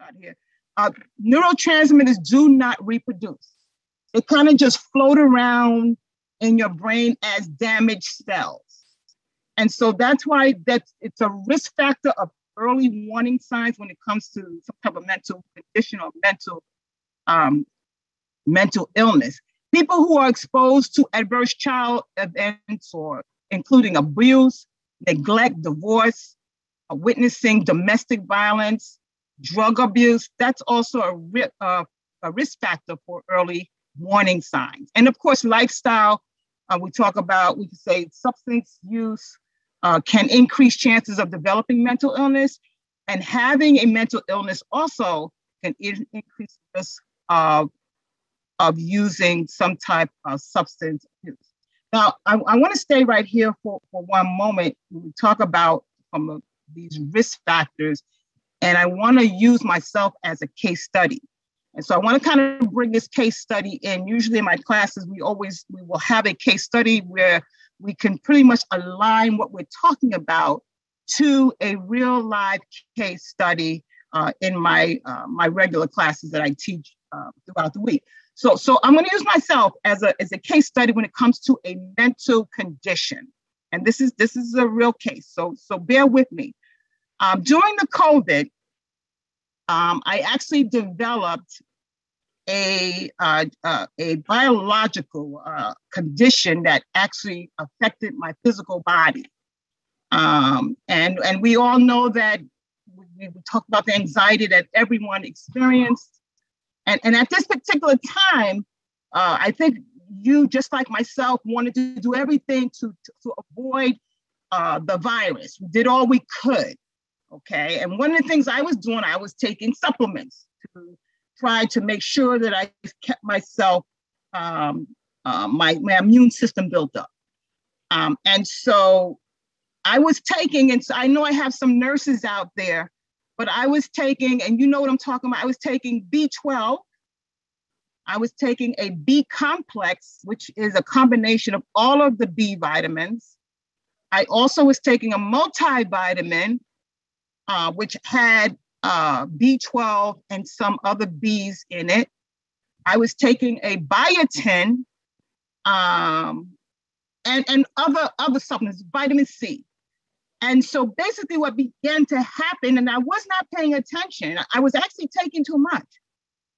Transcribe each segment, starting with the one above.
out here. Uh, neurotransmitters do not reproduce. They kind of just float around in your brain as damaged cells. And so that's why that's it's a risk factor of early warning signs when it comes to some type of mental condition or mental um, mental illness. People who are exposed to adverse child events or including abuse, neglect, divorce, witnessing domestic violence, drug abuse, that's also a, uh, a risk factor for early warning signs. And of course, lifestyle, uh, we talk about, we can say substance use uh, can increase chances of developing mental illness. And having a mental illness also can in- increase risk of, of using some type of substance use. Now, I, I want to stay right here for, for one moment. We talk about um, these risk factors, and I want to use myself as a case study. And so I want to kind of bring this case study in. Usually in my classes, we always we will have a case study where we can pretty much align what we're talking about to a real live case study uh, in my uh, my regular classes that I teach uh, throughout the week. So, so I'm going to use myself as a as a case study when it comes to a mental condition, and this is this is a real case. So, so bear with me. Um, during the COVID, um, I actually developed a uh, uh, a biological uh, condition that actually affected my physical body, um, and and we all know that we, talk about the anxiety that everyone experienced and, and at this particular time, uh, I think you, just like myself, wanted to do everything to, to, to avoid uh, the virus. We did all we could. Okay. And one of the things I was doing, I was taking supplements to try to make sure that I kept myself, um, uh, my, my immune system built up. Um, and so I was taking, and so I know I have some nurses out there but I was taking, and you know what I'm talking about, I was taking B12. I was taking a B complex, which is a combination of all of the B vitamins. I also was taking a multivitamin, uh, which had uh, B12 and some other Bs in it. I was taking a biotin um, and, and other, other supplements, vitamin C. And so basically, what began to happen, and I was not paying attention, I was actually taking too much,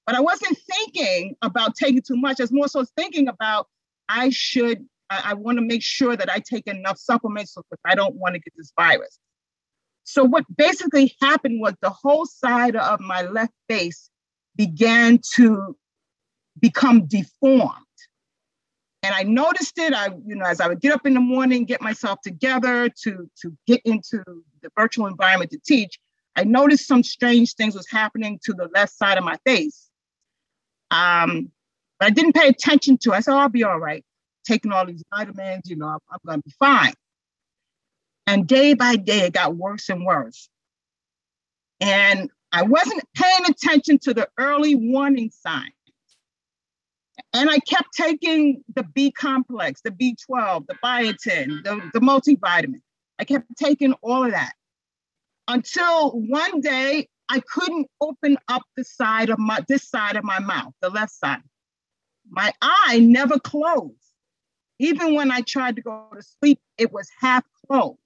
but I wasn't thinking about taking too much. I was more so thinking about I should, I, I want to make sure that I take enough supplements so I don't want to get this virus. So, what basically happened was the whole side of my left face began to become deformed and I noticed it. I, you know, as I would get up in the morning, get myself together to to get into the virtual environment to teach, I noticed some strange things was happening to the left side of my face. Um, but I didn't pay attention to. It. I said, oh, "I'll be all right." Taking all these vitamins, you know, I'm, I'm going to be fine. And day by day, it got worse and worse. And I wasn't paying attention to the early warning signs. And I kept taking the B complex, the B12, the biotin, the, the multivitamin. I kept taking all of that until one day I couldn't open up the side of my this side of my mouth, the left side. My eye never closed. Even when I tried to go to sleep, it was half closed.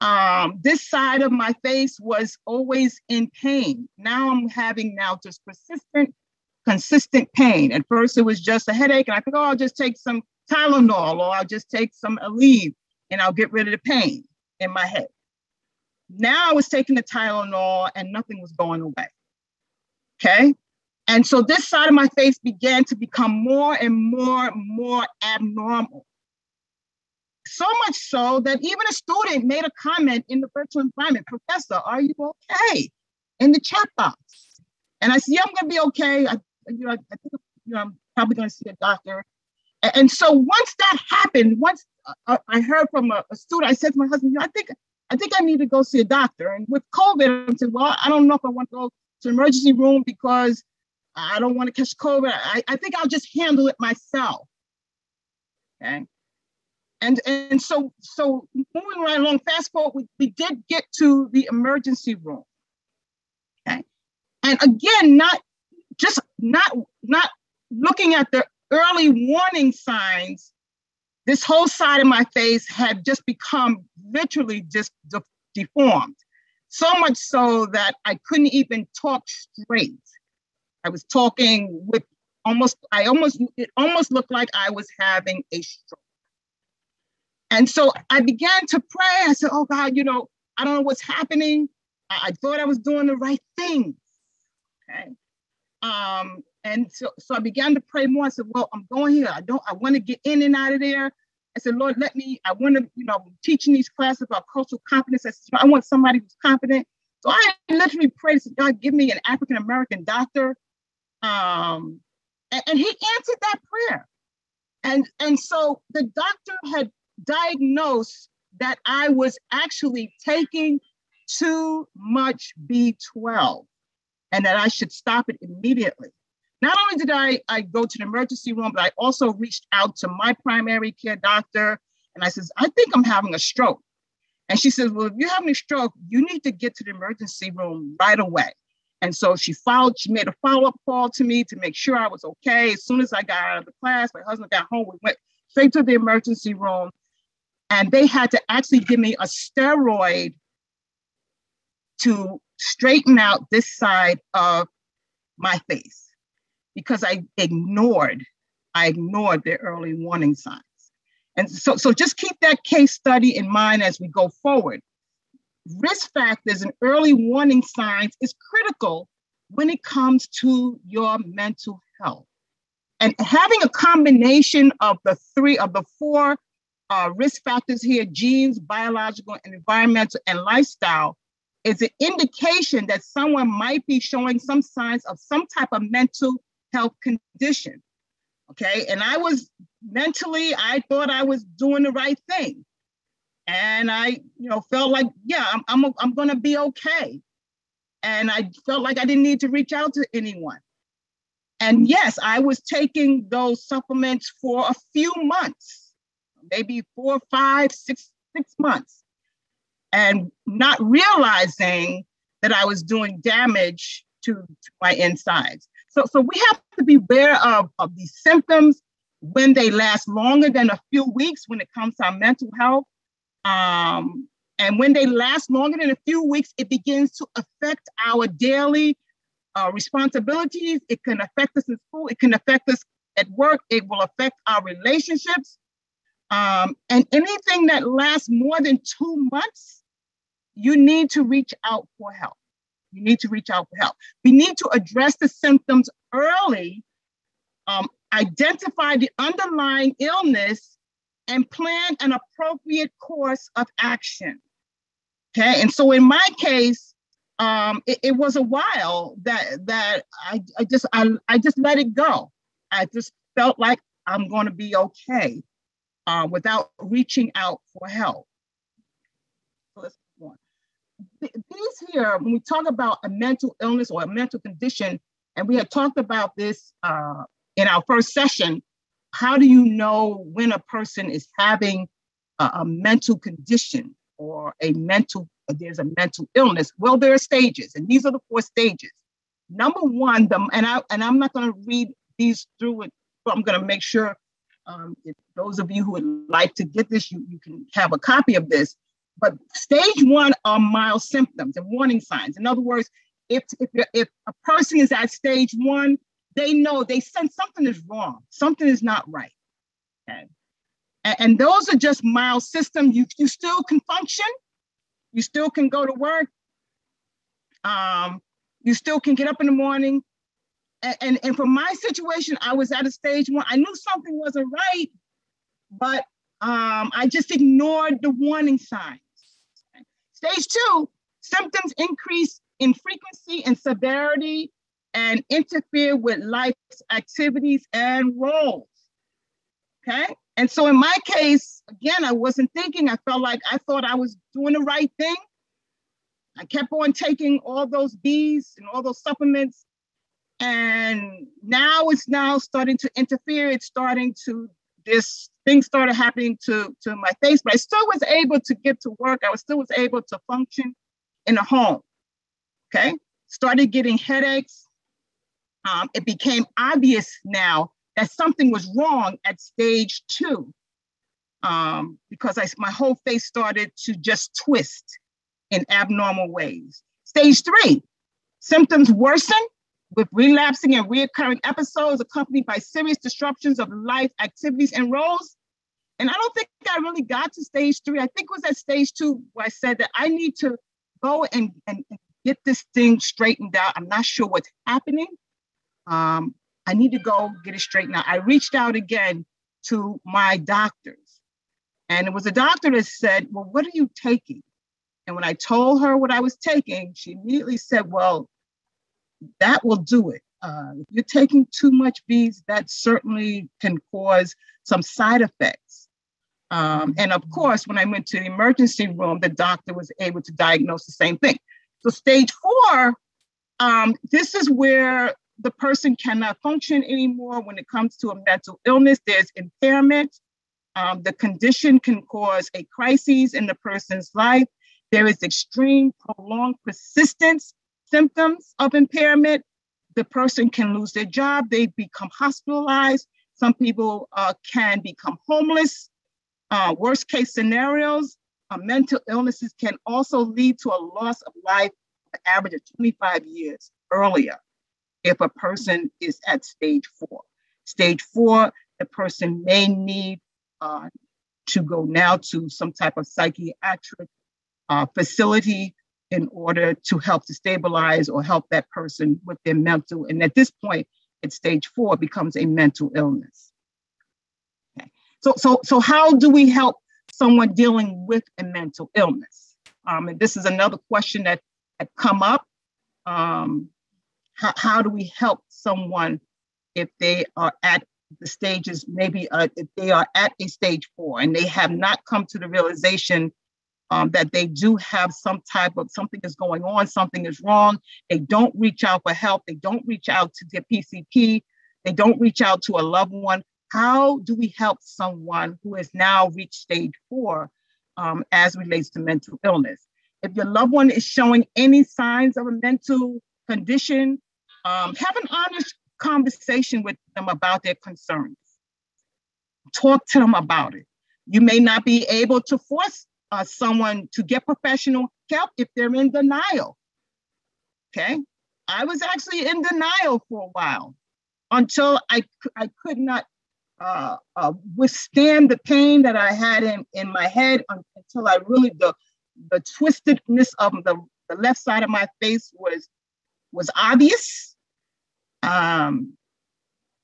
Um, this side of my face was always in pain. Now I'm having now just persistent consistent pain. At first, it was just a headache, and I think, oh, I'll just take some Tylenol or I'll just take some Aleve and I'll get rid of the pain in my head. Now I was taking the Tylenol and nothing was going away. Okay. And so this side of my face began to become more and more more abnormal. So much so that even a student made a comment in the virtual environment, Professor, are you okay? In the chat box. And I said, Yeah, I'm gonna be okay. I you know, I think you know, I'm probably going to see a doctor. And, so once that happened, once uh, I heard from a, a, student, I said to my husband, you know, I think I think I need to go see a doctor. And with COVID, I said, well, I don't know if I want to go to emergency room because I don't want to catch COVID. I, I think I'll just handle it myself. Okay. And and so so moving right along, fast forward, we, we did get to the emergency room. Okay. and again, not just not not looking at the early warning signs. This whole side of my face had just become literally just de- deformed, so much so that I couldn't even talk straight. I was talking with almost, I almost, it almost looked like I was having a stroke. And so I began to pray. I said, Oh God, you know, I don't know what's happening. I, I thought I was doing the right thing. Okay. Um, and so, so I began to pray more. I said, Well, I'm going here. I don't, I want to get in and out of there. I said, Lord, let me, I want to, you know, teaching these classes about cultural competence. I, said, I want somebody who's competent. So I literally prayed, said, God, give me an African American doctor. Um, and, and he answered that prayer. And, and so the doctor had diagnosed that I was actually taking too much B12 and that I should stop it immediately. Not only did I, I go to the emergency room, but I also reached out to my primary care doctor and I says, I think I'm having a stroke. And she says, Well, if you're having a stroke, you need to get to the emergency room right away. And so she followed, she made a follow-up call to me to make sure I was okay. As soon as I got out of the class, my husband got home, we went straight to the emergency room. And they had to actually give me a steroid to straighten out this side of my face because I ignored, I ignored the early warning signs. And so, so just keep that case study in mind as we go forward risk factors and early warning signs is critical when it comes to your mental health. And having a combination of the three of the four uh, risk factors here genes, biological, and environmental, and lifestyle is an indication that someone might be showing some signs of some type of mental health condition. Okay. And I was mentally, I thought I was doing the right thing and I, you know, felt like, yeah, I'm, I'm, I'm going to be okay. And I felt like I didn't need to reach out to anyone. And yes, I was taking those supplements for a few months, maybe four, five, six, six months, and not realizing that I was doing damage to, to my insides. So, so we have to be aware of, of these symptoms when they last longer than a few weeks when it comes to our mental health um, and when they last longer than a few weeks, it begins to affect our daily uh, responsibilities. It can affect us in school. It can affect us at work. It will affect our relationships. Um, and anything that lasts more than two months, you need to reach out for help. You need to reach out for help. We need to address the symptoms early, um, identify the underlying illness, and plan an appropriate course of action. Okay, and so in my case, um, it, it, was a while that that I, I just I, I just let it go. I just felt like I'm going to be okay uh, without reaching out for help. So. These here, when we talk about a mental illness or a mental condition, and we had talked about this uh, in our first session, how do you know when a person is having a, a mental condition or a mental there's a mental illness well there are stages and these are the four stages number one the and i and i'm not going to read these through it but i'm going to make sure um, if those of you who would like to get this you, you can have a copy of this but stage one are mild symptoms and warning signs in other words if if, if a person is at stage one they know they sense something is wrong, something is not right. Okay. And, and those are just mild systems. You, you still can function, you still can go to work, um, you still can get up in the morning. And, and, for my situation, I was at a stage where I knew something wasn't right, but um, I just ignored the warning signs. Stage two, symptoms increase in frequency and severity and interfere with life's activities and roles. Okay. And so in my case, again, I wasn't thinking, I felt like I thought I was doing the right thing. I kept on taking all those B's and all those supplements. And now it's now starting to interfere. It's starting to, this thing started happening to, to my face, but I still was able to get to work. I was still was able to function in a home. Okay. started getting headaches. Um, it became obvious now that something was wrong at stage two um, because I, my whole face started to just twist in abnormal ways. Stage three, symptoms worsened with relapsing and reoccurring episodes accompanied by serious disruptions of life activities and roles. And I don't think I really got to stage three. I think it was at stage two where I said that I need to go and, and get this thing straightened out. I'm not sure what's happening. Um, I need to go get it straightened out. I reached out again to my doctors. And it was a doctor that said, Well, what are you taking? And when I told her what I was taking, she immediately said, Well, that will do it. Uh, if you're taking too much bees, that certainly can cause some side effects. Um, and of course, when I went to the emergency room, the doctor was able to diagnose the same thing. So, stage four, um, this is where the person cannot function anymore when it comes to a mental illness. There's impairment. Um, the condition can cause a crisis in the person's life. There is extreme, prolonged persistence symptoms of impairment. The person can lose their job, they become hospitalized. Some people uh, can become homeless. Uh, worst case scenarios, uh, mental illnesses can also lead to a loss of life, an average of 25 years earlier, if a person is at stage four. Stage four, the person may need uh, to go now to some type of psychiatric uh, facility in order to help to stabilize or help that person with their mental. And at this point, at stage four, becomes a mental illness. Okay. So, so, so how do we help someone dealing with a mental illness? Um, and this is another question that had come up. Um, how, how do we help someone if they are at the stages, maybe uh, if they are at a stage four and they have not come to the realization um, that they do have some type of something is going on, something is wrong. They don't reach out for help. They don't reach out to their PCP. They don't reach out to a loved one. How do we help someone who has now reached stage four um, as relates to mental illness? If your loved one is showing any signs of a mental condition, um, have an honest conversation with them about their concerns. Talk to them about it. You may not be able to force uh, someone to get professional help if they're in denial. Okay. I was actually in denial for a while until I, I could not uh, uh, withstand the pain that I had in, in my head until I really, the, the twistedness of the, the left side of my face was, was obvious. Um,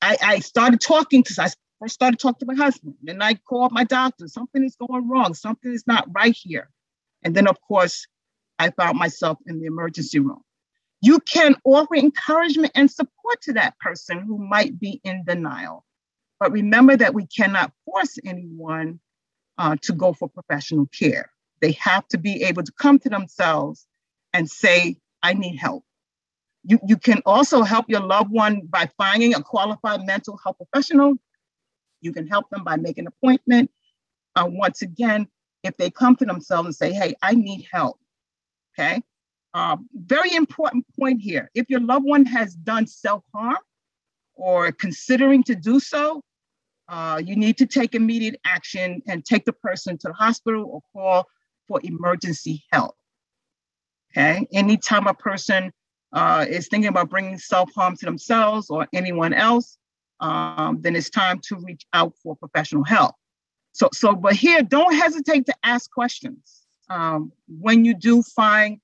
I, I started talking because I I started talking to my husband and I called my doctor. Something is going wrong. Something is not right here. And then, of course, I found myself in the emergency room. You can offer encouragement and support to that person who might be in denial. But remember that we cannot force anyone uh, to go for professional care. They have to be able to come to themselves and say, I need help. You, you can also help your loved one by finding a qualified mental health professional you can help them by making an appointment. Uh, once again, if they come to themselves and say, hey, I need help, okay? Uh, very important point here. If your loved one has done self harm or considering to do so, uh, you need to take immediate action and take the person to the hospital or call for emergency help. Okay. Anytime a person uh, is thinking about bringing self harm to themselves or anyone else, um, then it's time to reach out for professional help. So, so, but here, don't hesitate to ask questions. Um, when you do find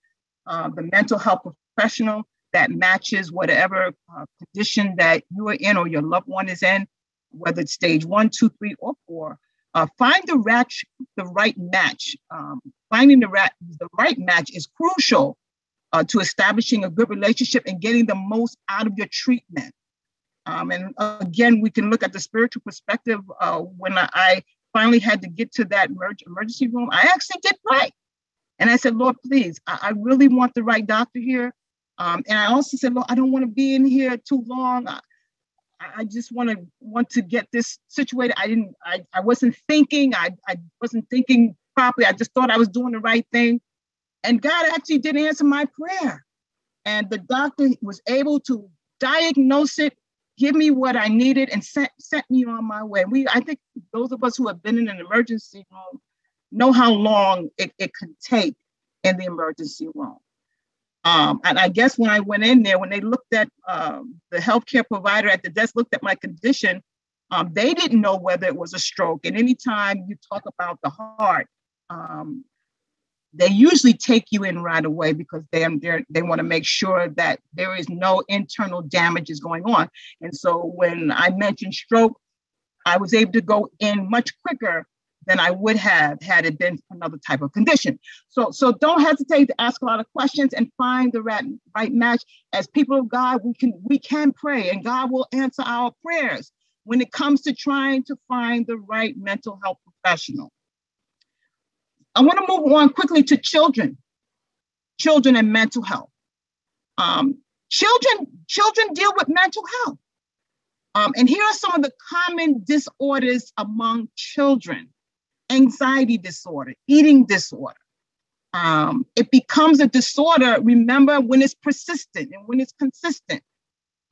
uh, the mental health professional that matches whatever uh, condition that you are in or your loved one is in, whether it's stage one, two, three, or four, uh, find the, ratch, the right match. Um, finding the, rat, the right match is crucial uh, to establishing a good relationship and getting the most out of your treatment. Um, and again, we can look at the spiritual perspective. Uh, when I finally had to get to that emergency room, I actually did pray. And I said, Lord, please, I, I really want the right doctor here. Um, and I also said, Lord, I don't want to be in here too long. I, I just want to want to get this situated. I didn't, I, I wasn't thinking, I, I wasn't thinking properly. I just thought I was doing the right thing. And God actually did answer my prayer. And the doctor was able to diagnose it, give me what I needed, and sent, sent me on my way. We, I think those of us who have been in an emergency room know how long it, it can take in the emergency room. Um, and I guess when I went in there, when they looked at um, the healthcare provider at the desk, looked at my condition, um, they didn't know whether it was a stroke. And anytime you talk about the heart, um, they usually take you in right away because they um, they want to make sure that there is no internal damages going on. And so when I mentioned stroke, I was able to go in much quicker than I would have had it been another type of condition. So, so don't hesitate to ask a lot of questions and find the right, right match. As people of God, we can we can pray and God will answer our prayers when it comes to trying to find the right mental health professional. I want to move on quickly to children, children and mental health. Um, children, children deal with mental health. Um, and here are some of the common disorders among children anxiety disorder, eating disorder. Um, it becomes a disorder, remember, when it's persistent and when it's consistent.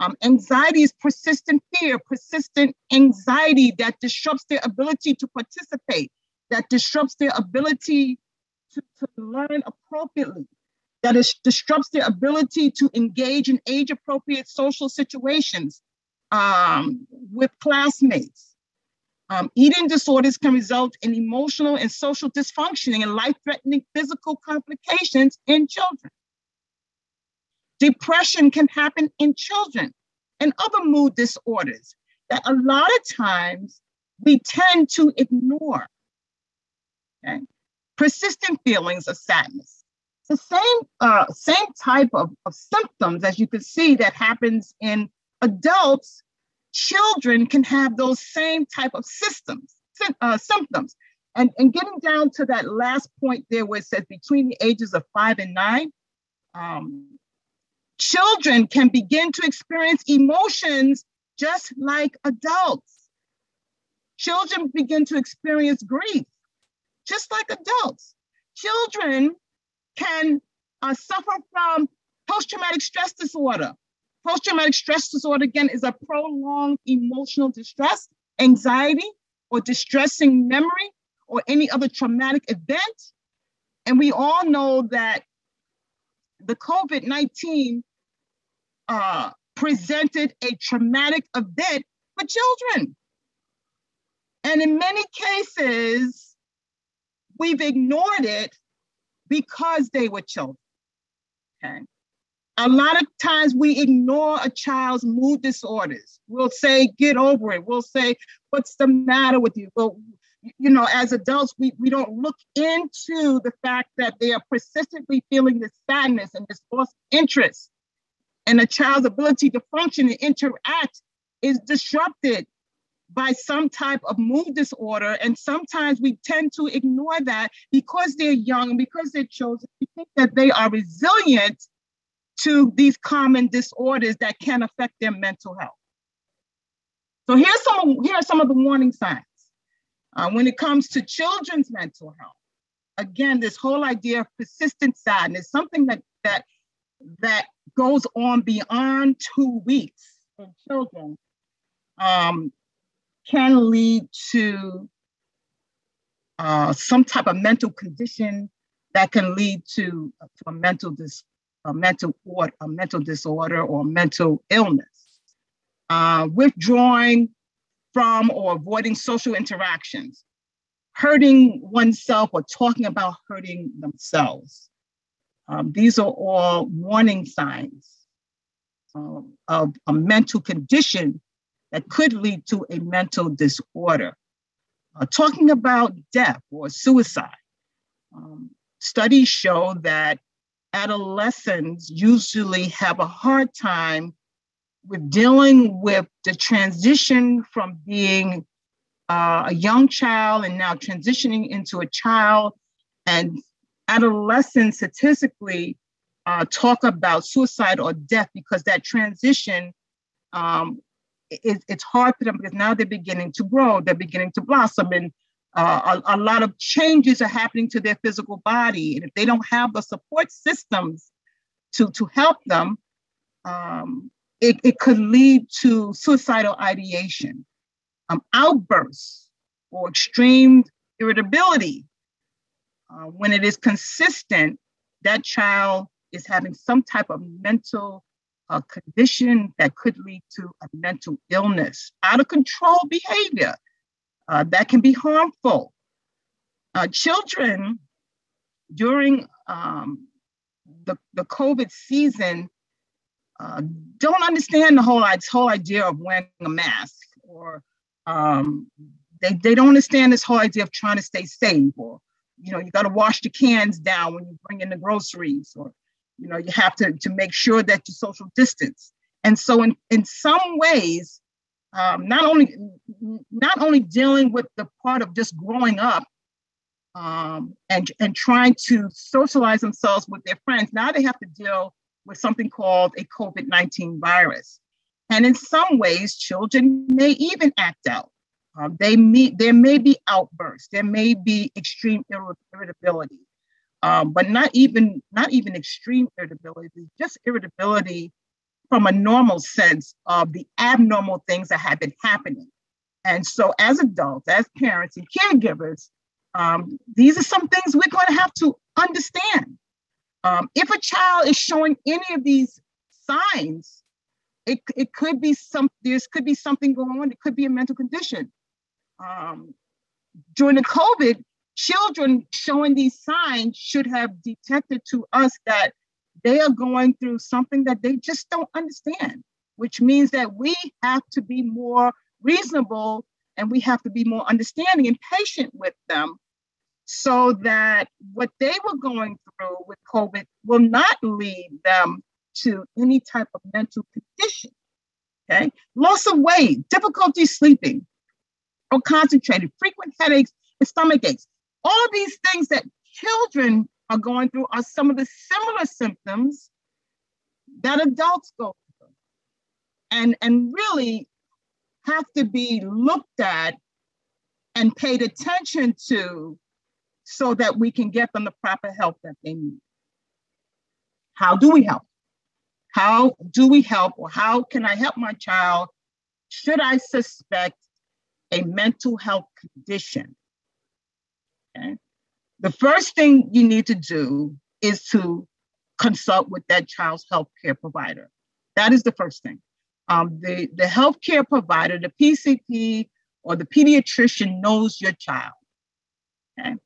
Um, anxiety is persistent fear, persistent anxiety that disrupts their ability to participate, that disrupts their ability to, to learn appropriately, that is, disrupts their ability to engage in age appropriate social situations um, with classmates. Um, eating disorders can result in emotional and social dysfunctioning and life threatening physical complications in children. Depression can happen in children and other mood disorders that a lot of times we tend to ignore. Okay? Persistent feelings of sadness. It's The same, uh, same type of, of symptoms as you can see that happens in adults children can have those same type of systems, uh, symptoms. And, and getting down to that last point there where it says between the ages of five and nine, um, children can begin to experience emotions just like adults. Children begin to experience grief just like adults. Children can uh, suffer from post traumatic stress disorder, Post traumatic stress disorder, again, is a prolonged emotional distress, anxiety, or distressing memory, or any other traumatic event. And we all know that the COVID 19 uh, presented a traumatic event for children. And in many cases, we've ignored it because they were children. Okay. A lot of times we ignore a child's mood disorders. We'll say, get over it. We'll say, what's the matter with you? Well, you know, as adults, we, we don't look into the fact that they are persistently feeling this sadness and this lost interest. And a child's ability to function and interact is disrupted by some type of mood disorder. And sometimes we tend to ignore that because they're young, and because they're children. We think that they are resilient to these common disorders that can affect their mental health. So here's some, here are some of the warning signs. Uh, when it comes to children's mental health, again, this whole idea of persistent sadness, something that that that goes on beyond two weeks in children, um, can lead to uh, some type of mental condition that can lead to, to a mental dis- a mental or a mental disorder or mental illness. Uh, withdrawing from or avoiding social interactions, hurting oneself or talking about hurting themselves. Um, these are all warning signs um, of a mental condition that could lead to a mental disorder. Uh, talking about death or suicide, um, studies show that adolescents usually have a hard time with dealing with the transition from being uh, a young child and now transitioning into a child. And adolescents statistically uh, talk about suicide or death because that transition um, it, it's hard for them because now they're beginning to grow, they're beginning to blossom, and uh, a, a, lot of changes are happening to their physical body. And if they don't have the support systems to, to help them, um, it, it could lead to suicidal ideation, um, outbursts, or extreme irritability. Uh, when it is consistent, that child is having some type of mental uh, condition that could lead to a mental illness, out of control behavior uh, that can be harmful. Uh, children during um, the, the COVID season uh, don't understand the whole, whole idea of wearing a mask or um, they, they don't understand this whole idea of trying to stay safe or you know you got to wash the cans down when you bring in the groceries or you know you have to to make sure that you social distance. And so in in some ways um, not only not only dealing with the part of just growing up um, and and trying to socialize themselves with their friends now they have to deal with something called a covid-19 virus. And in some ways children may even act out. Um, they meet, there may be outbursts, there may be extreme irritability, um, but not even not even extreme irritability, just irritability from a normal sense of the abnormal things that have been happening. And so, as adults, as parents and caregivers, um, these are some things we're going to have to understand. Um, if a child is showing any of these signs, it, it could be some there's could be something going on. It could be a mental condition um, during the COVID, children showing these signs should have detected to us that they are going through something that they just don't understand, which means that we have to be more reasonable and we have to be more understanding and patient with them so that what they were going through with COVID will not lead them to any type of mental condition. Okay. Loss of weight, difficulty sleeping, or concentrated, frequent headaches and stomach aches. All of these things that children are going through are some of the similar symptoms that adults go through and, and really have to be looked at and paid attention to so that we can get them the proper help that they need. How do we help? How do we help, or how can I help my child? Should I suspect a mental health condition, okay, the first thing you need to do is to consult with that child's health care provider. That is the first thing. Um, the, the healthcare provider, the PCP or the pediatrician knows your child. Okay?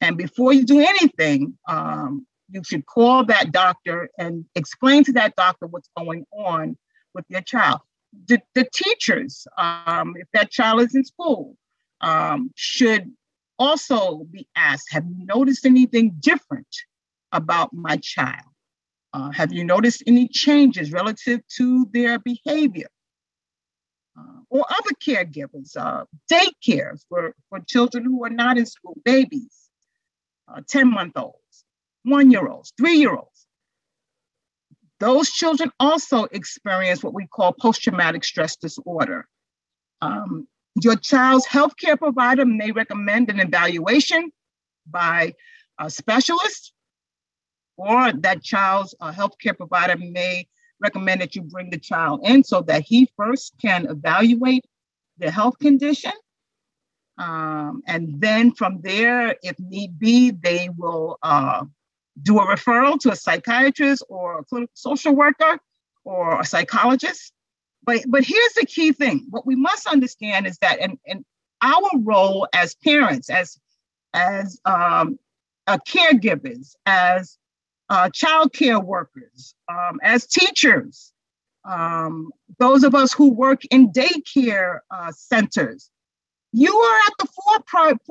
And before you do anything, um, you should call that doctor and explain to that doctor what's going on with your child the, the teachers, um, if that child is in school, um, should also be asked Have you noticed anything different about my child? Uh, have you noticed any changes relative to their behavior? Uh, or other caregivers, uh, daycares for, for children who are not in school, babies, 10 month olds, one year olds, three year olds. Those children also experience what we call post traumatic stress disorder. Um, your child's healthcare provider may recommend an evaluation by a specialist, or that child's uh, healthcare provider may recommend that you bring the child in so that he first can evaluate the health condition. Um, and then from there, if need be, they will uh, do a referral to a psychiatrist or a clinical social worker or a psychologist. But but here's the key thing: what we must understand is that and, in our role as parents, as as um, uh, caregivers, as uh, child care workers, um, as teachers, um, those of us who work in daycare uh, centers, you are at the forefront,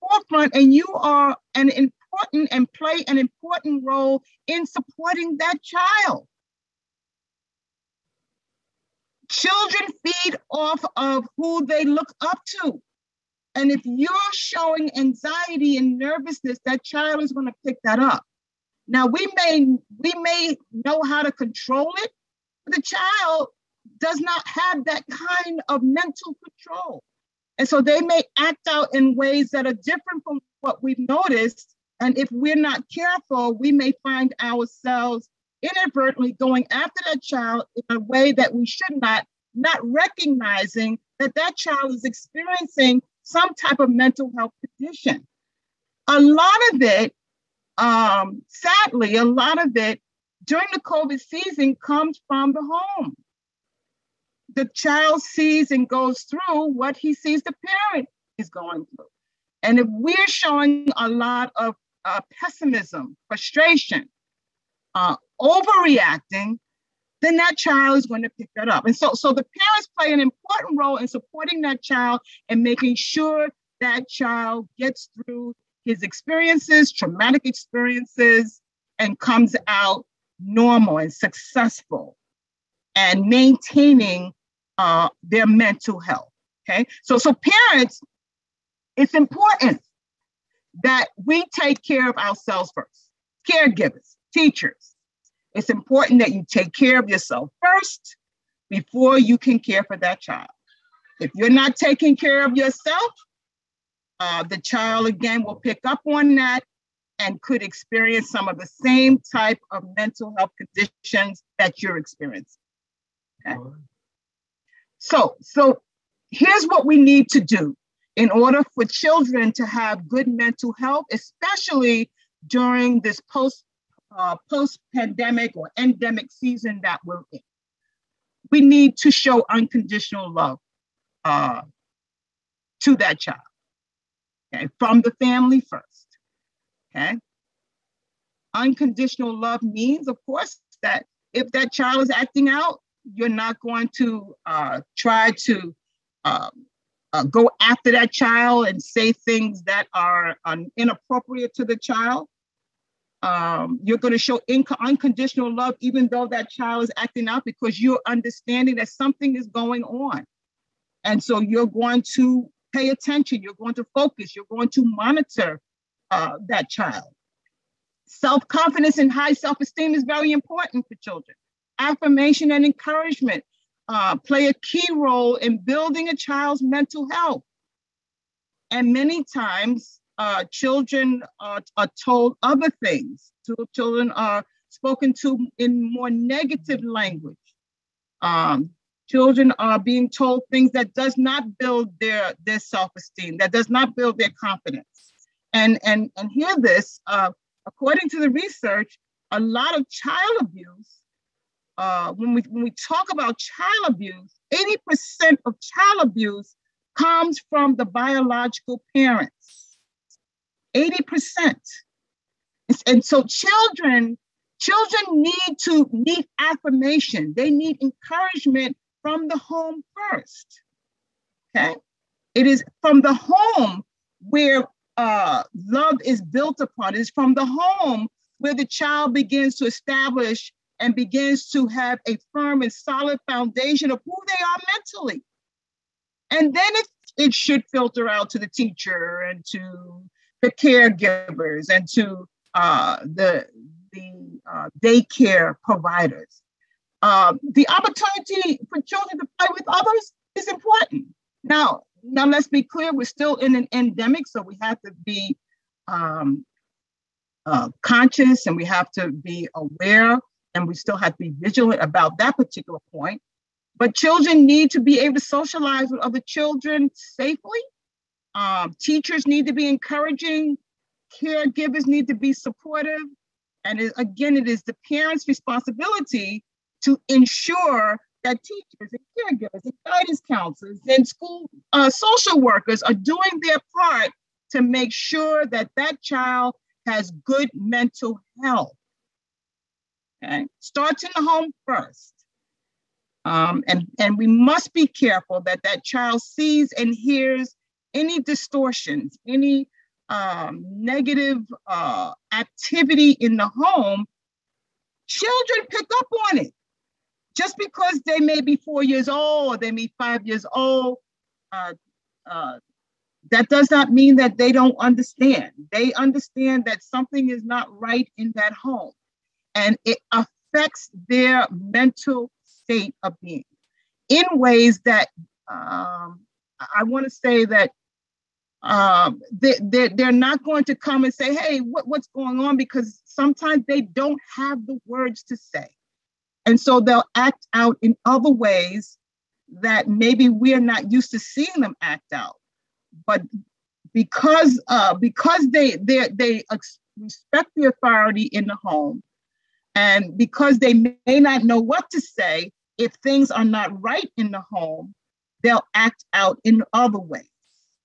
forefront and you are an important and play an important role in supporting that child. Children feed off of who they look up to. And if you're showing anxiety and nervousness, that child is going to pick that up. Now we may we may know how to control it, but the child does not have that kind of mental control. And so they may act out in ways that are different from what we've noticed and if we're not careful, we may find ourselves inadvertently going after that child in a way that we should not, not recognizing that that child is experiencing some type of mental health condition. A lot of it, um, sadly, a lot of it during the COVID season comes from the home. The child sees and goes through what he sees the parent is going through. And if we're showing a lot of uh, pessimism, frustration, uh, overreacting, then that child is going to pick that up. And so, so the parents play an important role in supporting that child and making sure that child gets through his experiences, traumatic experiences, and comes out normal and successful and maintaining uh, their mental health. Okay, so so parents, it's important that we take care of ourselves first. Caregivers, teachers, it's important that you take care of yourself first before you can care for that child. If you're not taking care of yourself, uh, the child again will pick up on that and could experience some of the same type of mental health conditions that you're experiencing. Okay? So, so here's what we need to do in order for children to have good mental health, especially during this post uh, post pandemic or endemic season that we're in. We need to show unconditional love uh, to that child, okay, from the family first. Okay. Unconditional love means, of course, that if that child is acting out, you're not going to uh, try to um, uh, go after that child and say things that are um, inappropriate to the child. Um, you're going to show inc- unconditional love, even though that child is acting out, because you're understanding that something is going on. And so you're going to pay attention, you're going to focus, you're going to monitor uh, that child. Self confidence and high self esteem is very important for children. Affirmation and encouragement uh, play a key role in building a child's mental health. And many times, uh, children are, are told other things. Children are spoken to in more negative language. Um, children are being told things that does not build their, their self-esteem, that does not build their confidence. And, and, and hear this, uh, according to the research, a lot of child abuse, uh, when, we, when we talk about child abuse, 80% of child abuse comes from the biological parents. 80%. And so children, children need to need affirmation. They need encouragement from the home first. Okay. It is from the home where uh, love is built upon. It's from the home where the child begins to establish and begins to have a firm and solid foundation of who they are mentally. And then it, it should filter out to the teacher and to the caregivers and to uh, the, the uh, daycare providers. Uh, the opportunity for children to play with others is important. Now, now let's be clear, we're still in an endemic, so we have to be um, uh, conscious and we have to be aware and we still have to be vigilant about that particular point. But children need to be able to socialize with other children safely. Um, teachers need to be encouraging. Caregivers need to be supportive. And it, again, it is the parents' responsibility to ensure that teachers and caregivers and guidance counselors and school uh, social workers are doing their part to make sure that that child has good mental health. Okay, starts in the home first. Um, and, and we must be careful that that child sees and hears any distortions, any um, negative uh, activity in the home. Children pick up on it just because they may be four years old or they may be five years old, uh, uh, that does not mean that they don't understand. They understand that something is not right in that home and it affects their mental state of being in ways that um, I want to say that um, they, they're, they're not going to come and say, hey, what, what's going on? Because sometimes they don't have the words to say. And so they'll act out in other ways that maybe we're not used to seeing them act out. But because uh, because they they they respect the authority in the home, and because they may not know what to say if things are not right in the home, they'll act out in other ways.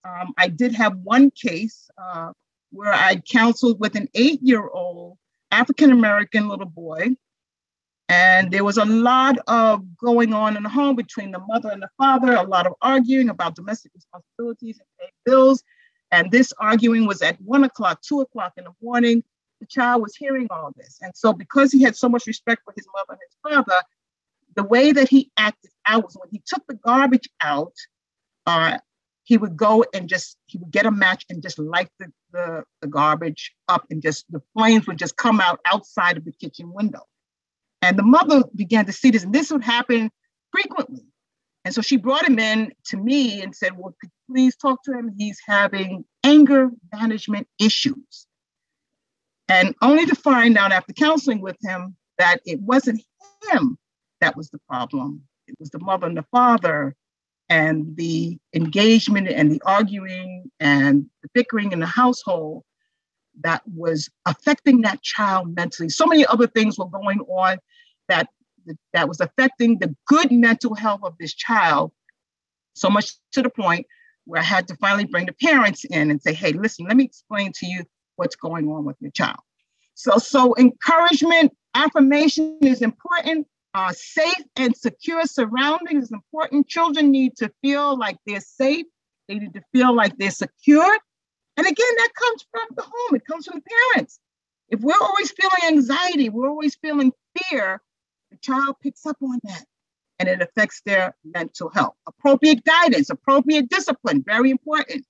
Um, I did have one case uh, where I counseled with an eight year old African American little boy. And there was a lot of going on in the home between the mother and the father, a lot of arguing about domestic responsibilities and paying bills. And this arguing was at one o'clock, two o'clock in the morning. The child was hearing all this. And so, because he had so much respect for his mother and his father, the way that he acted out was when he took the garbage out, uh, he would go and just he would get a match and just light the, the, the garbage up and just the flames would just come out outside of the kitchen window. And the mother began to see this and this would happen frequently. And so she brought him in to me and said well please talk to him? He's having anger management issues. And only to find out after counseling with him that it wasn't him that was the problem. It was the mother and the father and the engagement and the arguing and the bickering in the household that was affecting that child mentally. So many other things were going on that that was affecting the good mental health of this child. So much to the point where I had to finally bring the parents in and say, "Hey, listen, let me explain to you what's going on with your child." So, so encouragement, affirmation is important, uh, safe and secure surroundings is important. Children need to feel like they're safe. They need to feel like they're secure. And again, that comes from the home. It comes from the parents. If we're always feeling anxiety, we're always feeling fear, the child picks up on that and it affects their mental health. Appropriate guidance, appropriate discipline, very important.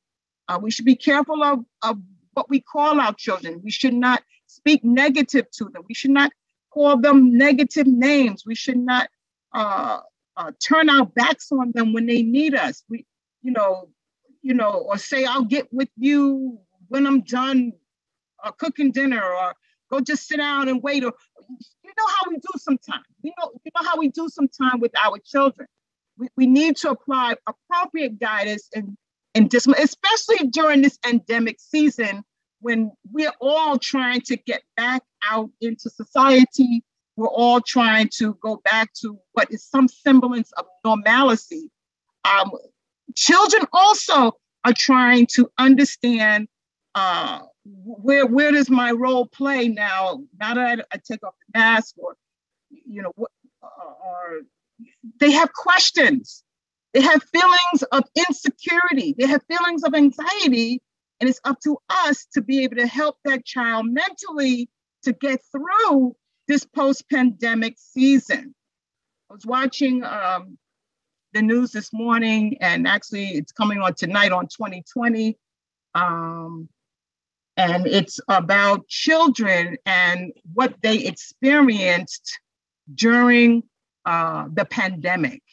Uh, we should be careful of, of what we call our children. We should not speak negative to them. We should not call them negative names. We should not uh, uh, turn our backs on them when they need us. We, you know, you know, or say, "I'll get with you when I'm done uh, cooking dinner," or go just sit down and wait. Or you know how we do sometimes. You know, you know how we do sometimes with our children. We, we need to apply appropriate guidance and and discipline, especially during this endemic season when we're all trying to get back out into society, we're all trying to go back to what is some semblance of normalcy. Um, children also are trying to understand uh, where where does my role play now? Now that I, I take off the mask, or you know, what, or they have questions. They have feelings of insecurity. They have feelings of anxiety and it's up to us to be able to help that child mentally to get through this post pandemic season. I was watching um, the news this morning, and actually, it's coming on tonight on 2020. Um, and it's about children and what they experienced during uh, the pandemic.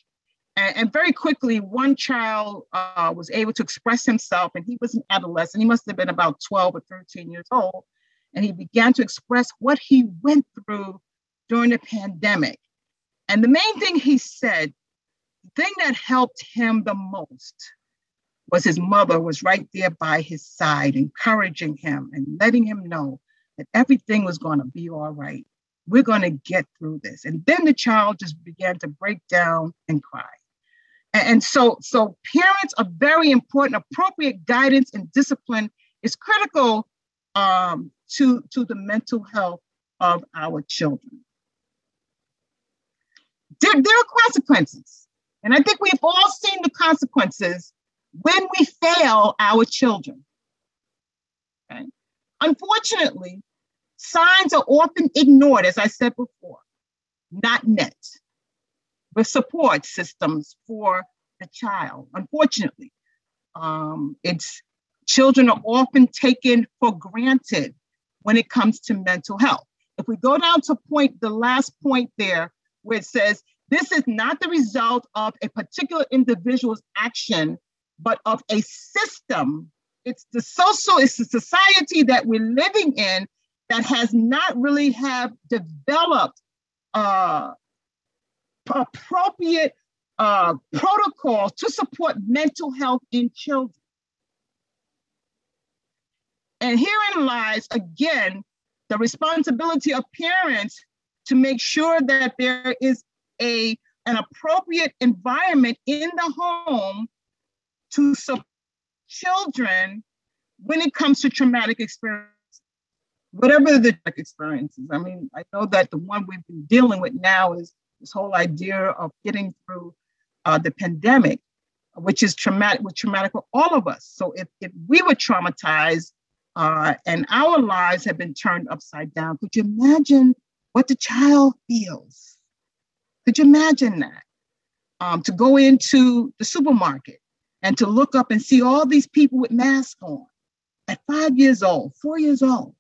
And, and very quickly, one child uh, was able to express himself, and he was an adolescent. He must have been about 12 or 13 years old. And he began to express what he went through during the pandemic. And the main thing he said, the thing that helped him the most was his mother was right there by his side, encouraging him and letting him know that everything was going to be all right. We're going to get through this. And then the child just began to break down and cry. And so, so parents are very important. Appropriate guidance and discipline is critical um, to, to the mental health of our children. There, there are consequences. And I think we've all seen the consequences when we fail our children. Okay? Unfortunately, signs are often ignored, as I said before, not met with support systems for the child. Unfortunately, um, it's children are often taken for granted when it comes to mental health. If we go down to point the last point there, where it says this is not the result of a particular individual's action, but of a system it's the social, it's the society that we're living in that has not really have developed uh, appropriate uh, protocols to support mental health in children. And herein lies, again, the responsibility of parents to make sure that there is a, an appropriate environment in the home to support children when it comes to traumatic experiences, whatever the experiences. I mean, I know that the one we've been dealing with now is this whole idea of getting through uh, the pandemic, which is traumatic, was traumatic for all of us. So if, if we were traumatized uh, and our lives have been turned upside down, could you imagine what the child feels? Could you imagine that? Um, to go into the supermarket and to look up and see all these people with masks on at five years old, four years old,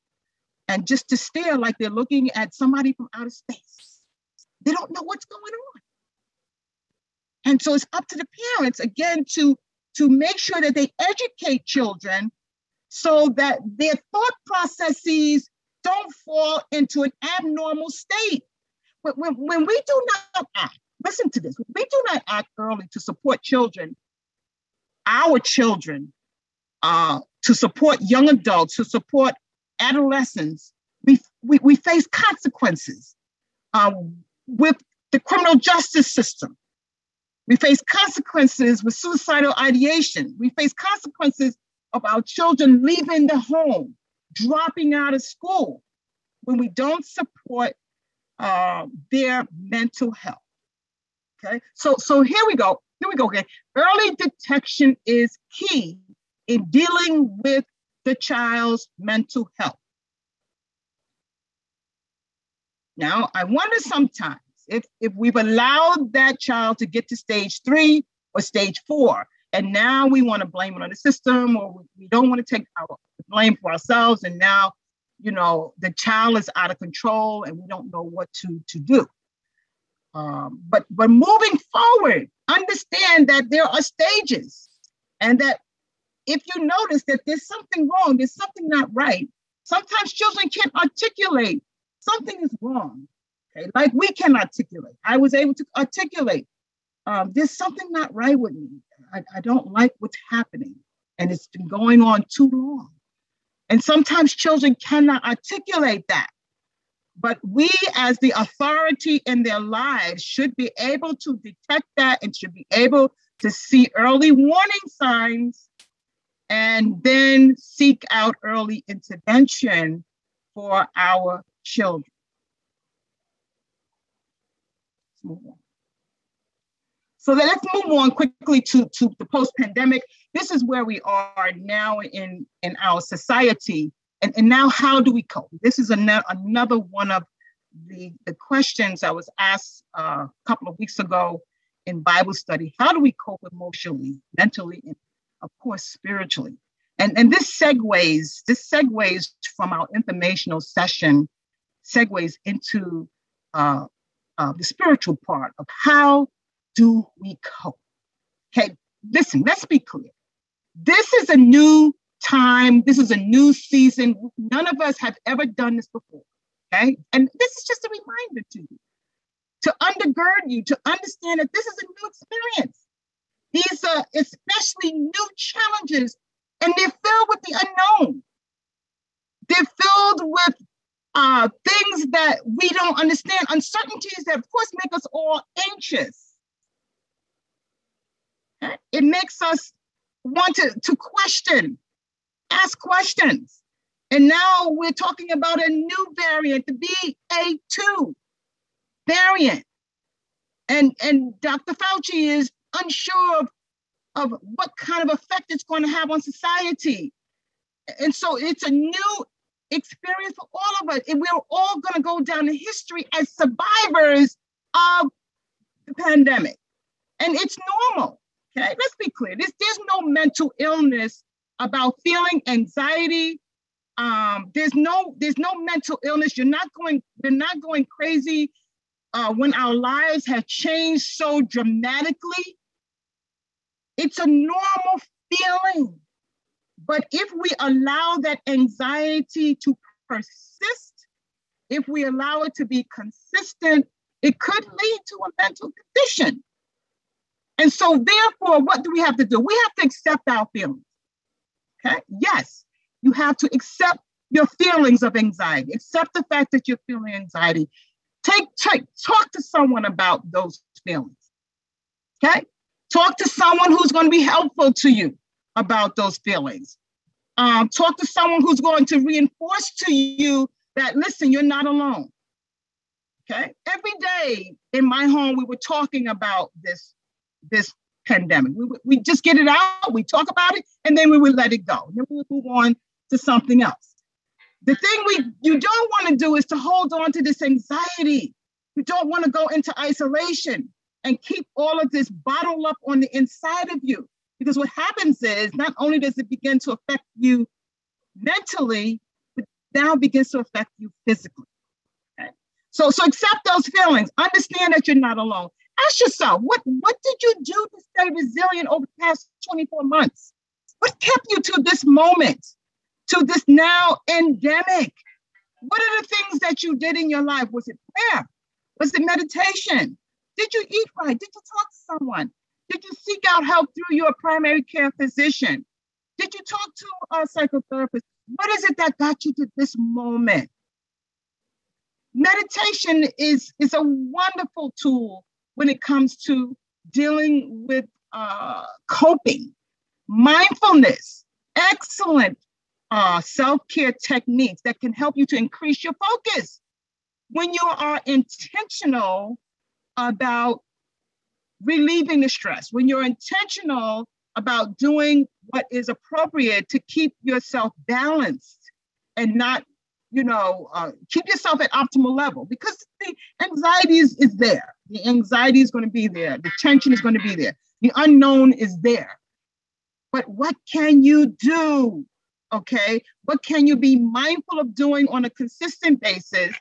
and just to stare like they're looking at somebody from outer space. They don't know what's going on. And so it's up to the parents again to, to make sure that they educate children so that their thought processes don't fall into an abnormal state. When, when, we do not act, listen to this, we do not act early to support children, our children, uh, to support young adults, to support adolescents, we, we, we face consequences um, with the criminal justice system. We face consequences with suicidal ideation. We face consequences of our children leaving the home, dropping out of school when we don't support uh, their mental health. Okay, so so here we go. Here we go. Okay, early detection is key in dealing with the child's mental health. Now, I wonder sometimes if, if we've allowed that child to get to stage three or stage four, and now we want to blame it on the system, or we don't want to take our blame for ourselves, and now, you know, the child is out of control and we don't know what to, to do. Um, but but moving forward, understand that there are stages, and that if you notice that there's something wrong, there's something not right. Sometimes children can't articulate something is wrong. Okay, like we can articulate. I was able to articulate. Um, there's something not right with me. I, I don't like what's happening, and it's been going on too long. And sometimes children cannot articulate that. But we, as the authority in their lives, should be able to detect that and should be able to see early warning signs and then seek out early intervention for our children. So let's move on quickly to, to the post-pandemic. This is where we are now in, in our society. And, and now how do we cope? This is an, another one of the, the questions I was asked uh, a couple of weeks ago in Bible study. How do we cope emotionally, mentally, and of course, spiritually? And, and this segues, this segues from our informational session, segues into uh, uh, the spiritual part of how do we cope? Okay, listen, let's be clear. This is a new time. This is a new season. None of us have ever done this before. Okay, and this is just a reminder to you to undergird you to understand that this is a new experience. These are especially new challenges and they're filled with the unknown. They're filled with uh, things that we don't understand, uncertainties that, of course, make us all anxious. It makes us want to, to question, ask questions. And now we're talking about a new variant, the BA2 variant. And, and Dr. Fauci is unsure of of what kind of effect it's going to have on society. And so it's a new experience for all of us. And we're all going to go down in history as survivors of the pandemic. And it's normal. Okay, let's be clear. This, there's no mental illness about feeling anxiety. Um, there's no there's no mental illness. You're not going you're not going crazy uh, when our lives have changed so dramatically it's a normal feeling. But if we allow that anxiety to persist, if we allow it to be consistent, it could lead to a mental condition. And so, therefore, what do we have to do? We have to accept our feelings. Okay. Yes, you have to accept your feelings of anxiety, accept the fact that you're feeling anxiety. Take, take talk to someone about those feelings. Okay. Talk to someone who's going to be helpful to you about those feelings. Um, talk to someone who's going to reinforce to you that, listen, you're not alone. Okay. Every day in my home, we were talking about this, this pandemic. We, we just get it out, we talk about it, and then we would let it go. Then we would move on to something else. The thing we you don't want to do is to hold on to this anxiety. You don't want to go into isolation and keep all of this bottled up on the inside of you. Because what happens is not only does it begin to affect you mentally, but now begins to affect you physically. Okay? So, so accept those feelings. Understand that you're not alone. Ask yourself, what, what did you do to stay resilient over the past 24 months? What kept you to this moment, to this now endemic? What are the things that you did in your life? Was it prayer? Was it meditation? Did you eat right? Did you talk to someone? Did you seek out help through your primary care physician? Did you talk to a psychotherapist? What is it that got you to this moment? Meditation is, is a wonderful tool when it comes to dealing with uh, coping. Mindfulness, excellent uh, self care techniques that can help you to increase your focus. When you are intentional about relieving the stress, when you're intentional about doing what is appropriate to keep yourself balanced and not, you know, uh, keep yourself at optimal level because the anxiety is, is there. The anxiety is going to be there. The tension is going to be there. The unknown is there. But what can you do? Okay. What can you be mindful of doing on a consistent basis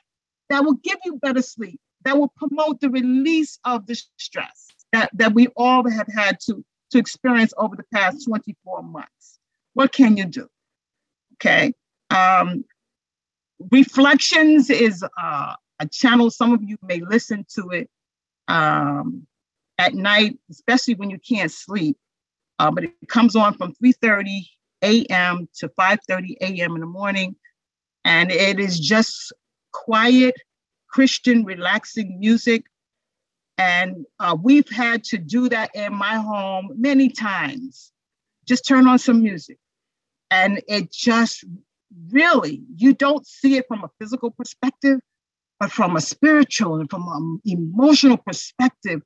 that will give you better sleep, that will promote the release of the stress that, that we all have had to, to experience over the past 24 months. What can you do? Okay. Um, reflections is uh, a channel, some of you may listen to it um, at night, especially when you can't sleep. Uh, but it comes on from 3:30 a.m. to 5:30 a.m. in the morning, and it is just quiet, Christian, relaxing music and uh, we've had to do that in my home many times. Just turn on some music. And it just really, you don't see it from a physical perspective, but from a spiritual and from an emotional perspective,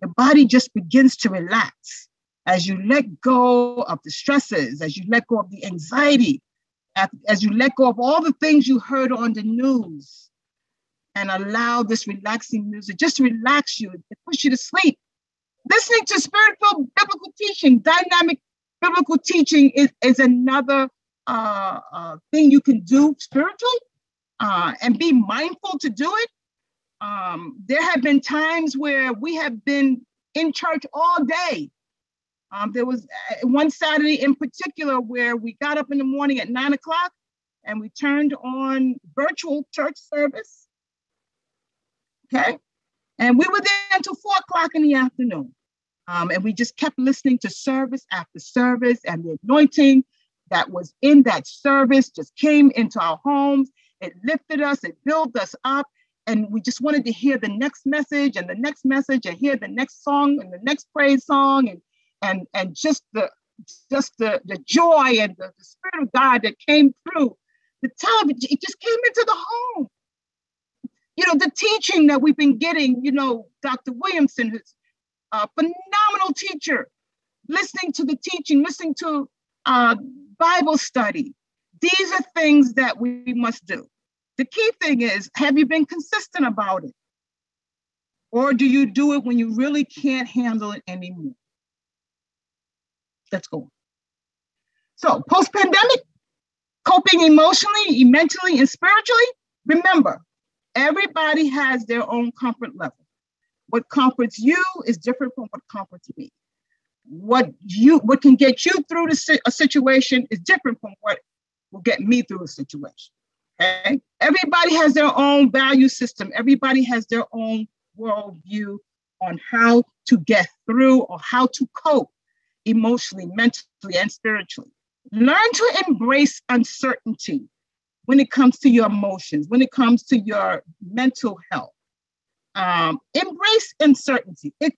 your body just begins to relax as you let go of the stresses, as you let go of the anxiety, as you let go of all the things you heard on the news and allow this relaxing music just relax you and push you to sleep. Listening to spiritual biblical teaching, dynamic biblical teaching is, is another uh, uh, thing you can do spiritually uh, and be mindful to do it. Um, there have been times where we have been in church all day. Um, there was uh, one Saturday in particular where we got up in the morning at nine o'clock and we turned on virtual church service Okay. And we were there until four o'clock in the afternoon. Um, and we just kept listening to service after service, and the anointing that was in that service just came into our homes. It lifted us, it built us up, and we just wanted to hear the next message and the next message, and hear the next song and the next praise song, and and and just the just the the joy and the, the spirit of God that came through the television. It just came into the home you know, the teaching that we've been getting, you know, Dr. Williamson, who's a phenomenal teacher, listening to the teaching, listening to uh, Bible study. These are things that we must do. The key thing is have you been consistent about it? Or do you do it when you really can't handle it anymore? Let's go. So, post pandemic, coping emotionally, mentally, and spiritually, remember Everybody has their own comfort level. What comforts you is different from what comforts me. what you what can get you through the, a situation is different from what will get me through a situation. Okay, everybody has their own value system. Everybody has their own worldview on how to get through or how to cope emotionally, mentally, and spiritually. Learn to embrace uncertainty when it comes to your emotions, when it comes to your mental health. Um, embrace uncertainty. It,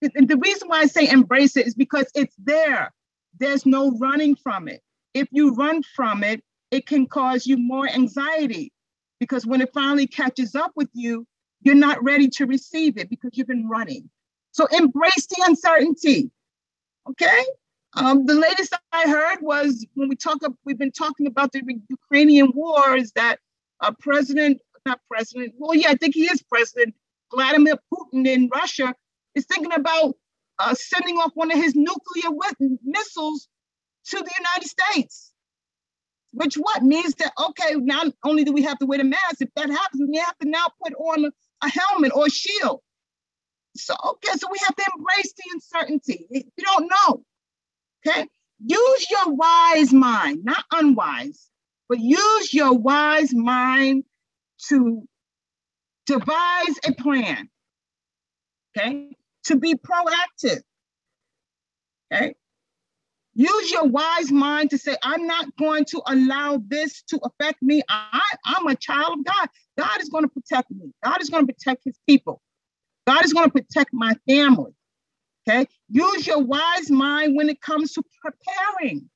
it, and the reason why I say embrace it is because it's there. There's no running from it. If you run from it, it can cause you more anxiety because when it finally catches up with you, you're not ready to receive it because you've been running. So embrace the uncertainty. Okay. Um, the latest I heard was when we talk, we've been talking about the Ukrainian war, is that uh, President, not President, well, yeah, I think he is President, Vladimir Putin in Russia is thinking about uh, sending off one of his nuclear missiles to the United States. Which what means that okay, not only do we have to wear the mask, if that happens, we have to now put on a, a helmet or a shield. So okay, so we have to embrace the uncertainty. You don't know. Okay. Use your wise mind, not unwise, but use your wise mind to devise a plan. Okay. To be proactive. Okay. Use your wise mind to say, I'm not going to allow this to affect me. I, I'm a child of God. God is going to protect me. God is going to protect his people. God is going to protect my family. Okay. Use your wise mind when it comes to preparing.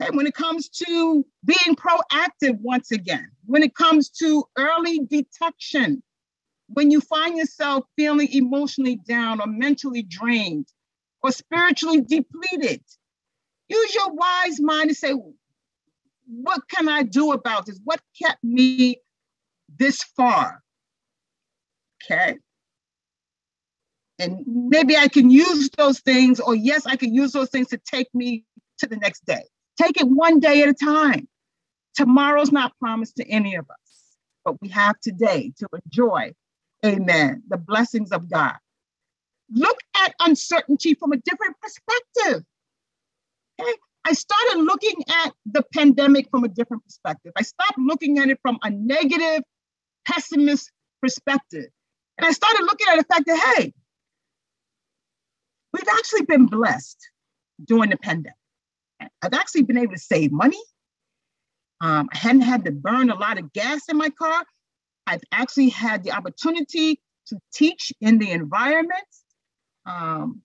Okay. When it comes to being proactive once again, when it comes to early detection, when you find yourself feeling emotionally down or mentally drained or spiritually depleted, use your wise mind to say, what can I do about this? What kept me this far? Okay. And mm-hmm. maybe I can use those things, or yes, I can use those things to take me to the next day. Take it one day at a time. Tomorrow's not promised to any of us, but we have today to enjoy, amen, the blessings of God. Look at uncertainty from a different perspective. Okay? I started looking at the pandemic from a different perspective. I stopped looking at it from a negative, pessimist perspective. And I started looking at the fact that, hey, we've actually been blessed during the pandemic. I've actually been able to save money. Um, I hadn't had to burn a lot of gas in my car. I've actually had the opportunity to teach in the environment. Um,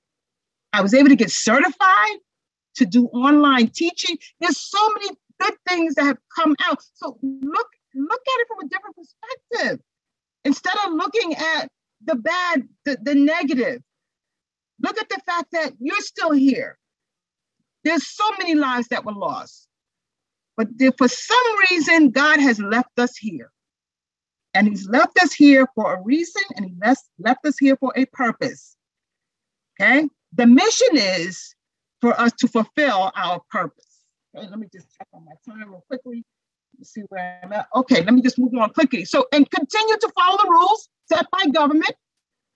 I was able to get certified to do online teaching. There's so many good things that have come out. So look, look at it from a different perspective. Instead of looking at the bad, the, the negative, Look at the fact that you're still here. There's so many lives that were lost. But for some reason, God has left us here. And He's left us here for a reason, and He left, left us here for a purpose. Okay? The mission is for us to fulfill our purpose. Okay, let me just check on my time real quickly. See where I'm at. Okay, let me just move on quickly. So, and continue to follow the rules set by government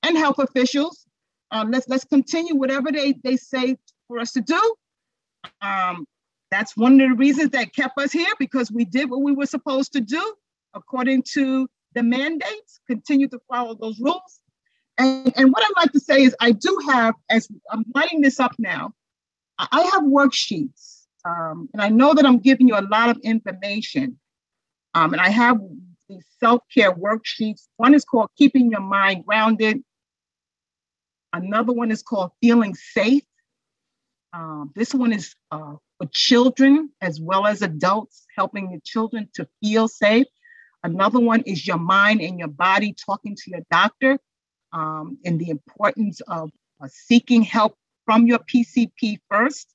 and health officials um, let's let's continue whatever they they say for us to do. Um, that's one of the reasons that kept us here because we did what we were supposed to do according to the mandates. Continue to follow those rules. And, and what I'd like to say is, I do have, as I'm writing this up now, I have worksheets. Um, and I know that I'm giving you a lot of information. Um, and I have these self care worksheets. One is called Keeping Your Mind Grounded. Another one is called Feeling Safe. Um, this one is uh, for children as well as adults, helping the children to feel safe. Another one is Your Mind and Your Body, talking to your doctor, um, and the importance of uh, seeking help from your PCP first.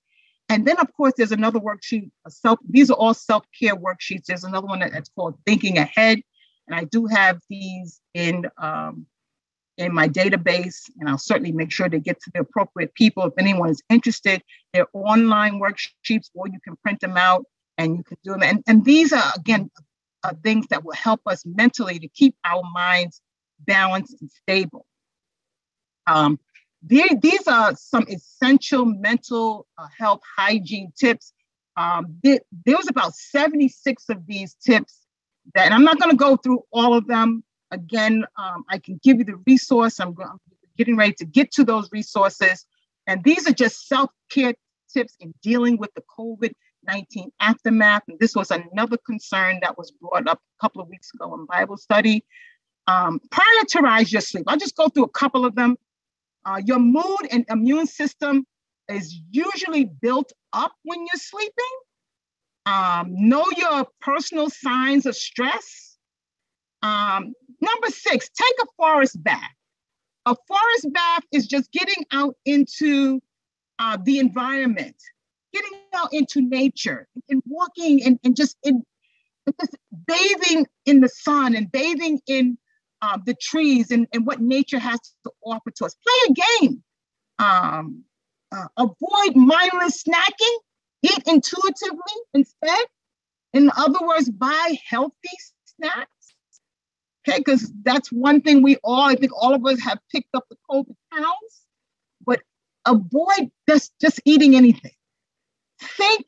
And then, of course, there's another worksheet. Self. These are all self-care worksheets. There's another one that's called Thinking Ahead, and I do have these in um, in my database, and I'll certainly make sure they get to the appropriate people. If anyone is interested, they're online worksheets, or you can print them out and you can do them. And, and these are, again, things that will help us mentally to keep our minds balanced and stable. Um, these are some essential mental uh, health hygiene tips. Um, there, there was about 76 of these tips that, and I'm not going to go through all of them. Again, um, I can give you the resource. I'm, I'm getting ready to get to those resources. And these are just self care tips in dealing with the COVID 19 aftermath. And this was another concern that was brought up a couple of weeks ago in Bible study. Um, prioritize your sleep. I'll just go through a couple of them. Uh, your mood and immune system is usually built up when you're sleeping. Um, know your personal signs of stress. Um, number six, take a forest bath. A forest bath is just getting out into uh, the environment, getting out into nature and walking and, and just in just bathing in the sun and bathing in uh, the trees and, and what nature has to offer to us. Play a game. Um, uh, avoid mindless snacking. Eat intuitively instead. In other words, buy healthy snacks. Okay, because that's one thing we all, I think all of us have picked up the COVID pounds, but avoid just, just eating anything. Think,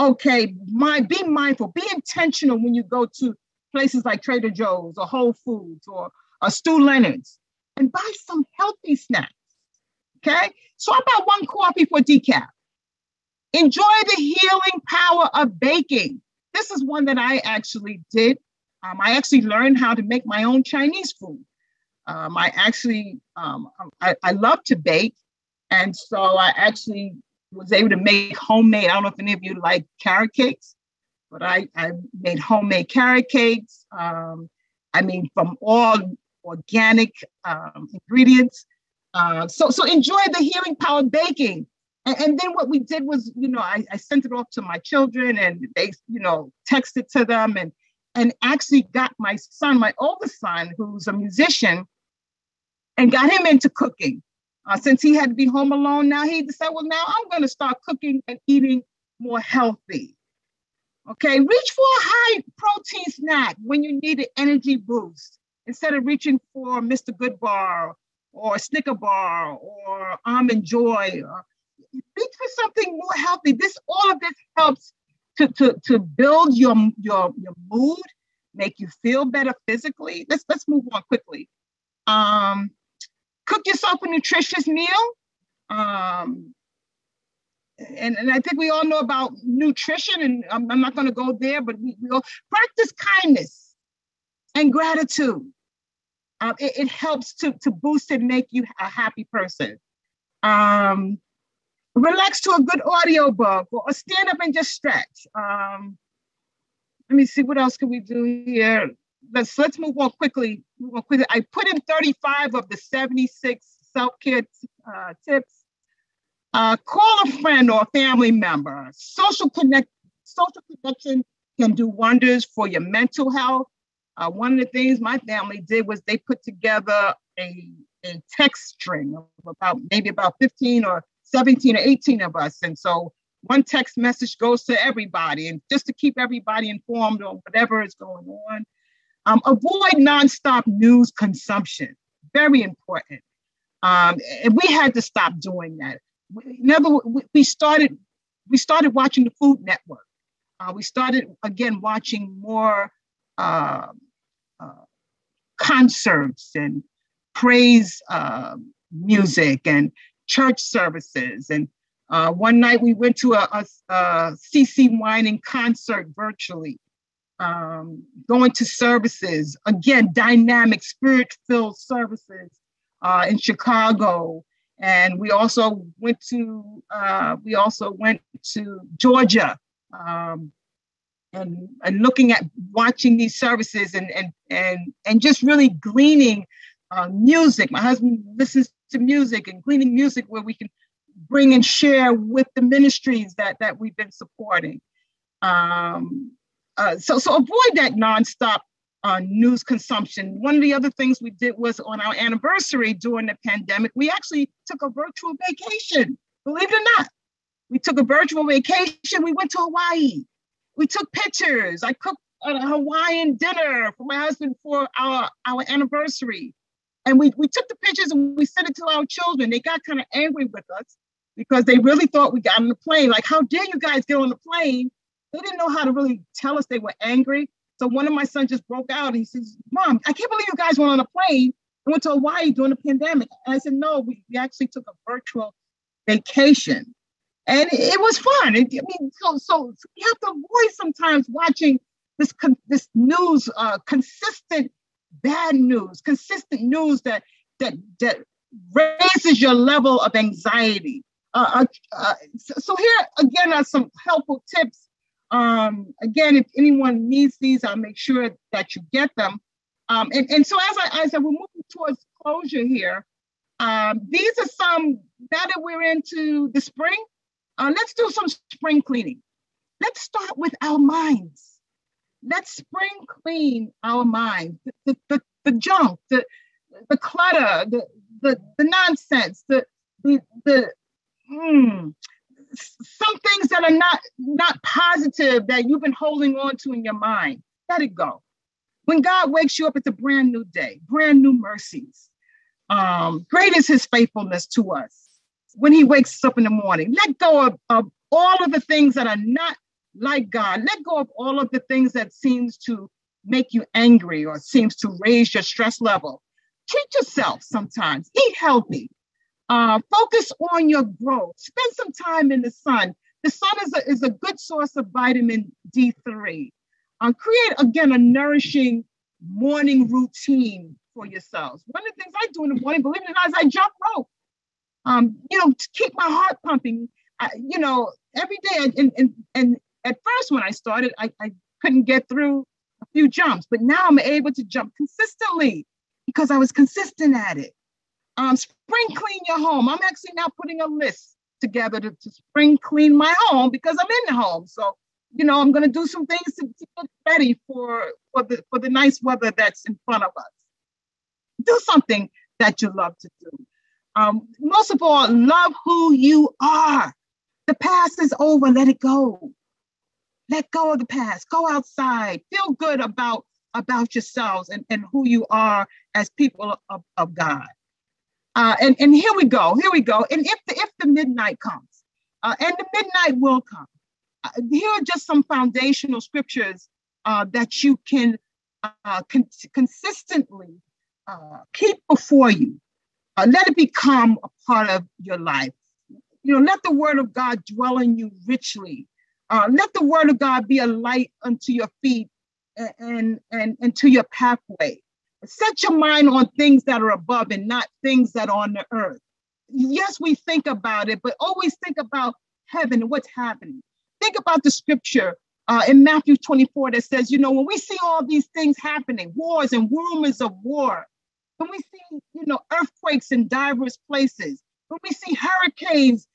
okay, my, be mindful, be intentional when you go to places like Trader Joe's or Whole Foods or, or Stew Leonard's and buy some healthy snacks. Okay, so about one coffee for decaf. Enjoy the healing power of baking. This is one that I actually did. Um, I actually learned how to make my own Chinese food. Um, I actually, um, I, I love to bake. And so I actually was able to make homemade, I don't know if any of you like carrot cakes but I, I made homemade carrot cakes. Um, I mean, from all organic um, ingredients. Uh, so, so enjoy the healing power baking. And, and, then what we did was, you know, I, I sent it off to my children and they, you know, texted to them and and actually got my son, my oldest son, who's a musician, and got him into cooking. Uh, since he had to be home alone now, he decided, well, now I'm going to start cooking and eating more healthy. Okay, reach for a high protein snack when you need an energy boost instead of reaching for Mr. Goodbar or Snicker bar or Almond Joy. Or, reach for something more healthy. This all of this helps to, to, to build your, your, your mood, make you feel better physically. Let's let's move on quickly. Um, cook yourself a nutritious meal. Um, and, and I think we all know about nutrition, and I'm, I'm not going to go there, but we, we all practice kindness and gratitude. Um, it, it, helps to, to boost and make you a happy person. Um, relax to a good audio book or stand up and just stretch. Um, let me see what else can we do here. Let's let's move on quickly. Move on quickly. I put in 35 of the 76 self-care uh, tips uh, call a friend or a family member. Social connect, social connection can do wonders for your mental health. Uh, one of the things my family did was they put together a, a text string of about maybe about 15 or 17 or 18 of us. And so one text message goes to everybody, and just to keep everybody informed on whatever is going on. Um, avoid nonstop news consumption, very important. Um, and we had to stop doing that never we started we started watching the Food Network. Uh, we started again watching more uh, uh, concerts and praise uh, music and church services. And uh, one night we went to a, a, a Winans concert virtually, um, going to services again, dynamic, spirit-filled services uh, in Chicago and we also went to uh, we also went to Georgia um, and and looking at watching these services and and and and just really gleaning uh, music. My husband listens to music and gleaning music where we can bring and share with the ministries that that we've been supporting. Um, uh, so so avoid that nonstop uh, news consumption. One of the other things we did was on our anniversary during the pandemic, we actually took a virtual vacation, believe it or not. We took a virtual vacation. We went to Hawaii. We took pictures. I cooked a Hawaiian dinner for my husband for our, our anniversary. And we, we took the pictures and we sent it to our children. They got kind of angry with us because they really thought we got on the plane. Like, how dare you guys get on the plane? They didn't know how to really tell us they were angry. So one of my sons just broke out and he says, Mom, I can't believe you guys went on a plane and went to Hawaii during the pandemic. And I said, No, we, we actually took a virtual vacation. And it, was fun. It, I mean, so, so, so you have to avoid sometimes watching this this news, uh, consistent bad news, consistent news that that that raises your level of anxiety. Uh, uh, uh so here again are some helpful tips. Um, again, if anyone needs these, I'll make sure that you get them. Um, and, and so as I as I we're moving towards closure here, um, these are some now that we're into the spring. Uh, let's do some spring cleaning. Let's start with our minds let's spring clean our minds, the, the, the junk, the, the clutter, the, the, the nonsense, the, the, the mm, some things that are not, not positive that you've been holding on to in your mind. Let it go. When God wakes you up, it's a brand new day, brand new mercies. Um, great is his faithfulness to us when he wakes us up in the morning. Let go of, of all of the things that are not like God. Let go of all of the things that seems to make you angry or seems to raise your stress level. Treat yourself sometimes. Eat healthy. Uh, focus on your growth. Spend some time in the sun. The sun is a, is a good source of vitamin D3. Uh, create, again, a nourishing morning routine for yourselves. One of the things I do in the morning, believe it or not, is I jump rope. Um, you know, to keep my heart pumping. I, you know, every day, and, and, and at first when I started, I, I couldn't get through a few jumps, but now I'm able to jump consistently because I was consistent at it. Um, spring clean your home. I'm actually now putting a list together to, to spring clean my home because I'm in the home. So, you know, I'm going to do some things to, to get ready for, for, the, for the nice weather that's in front of us. Do something that you love to do. Um, most of all, love who you are. The past is over, let it go. Let go of the past. Go outside. Feel good about about yourselves and, and who you are as people of, of God. Uh, and, and here we go. Here we go. And if the if the midnight comes, uh, and the midnight will come, uh, here are just some foundational scriptures uh, that you can uh, con- consistently uh, keep before you. let it become a part of your life. You know, let the word of God dwell in you richly uh, let the word of God be a light unto your feet and, and, and, and to your pathway. Set your mind on things that are above and not things that are on the earth. Yes, we think about it, but always think about heaven and what's happening. Think about the scripture uh, in Matthew 24 that says, you know, when we see all these things happening, wars and rumors of war, when we see, you know, earthquakes in diverse places, when we see hurricanes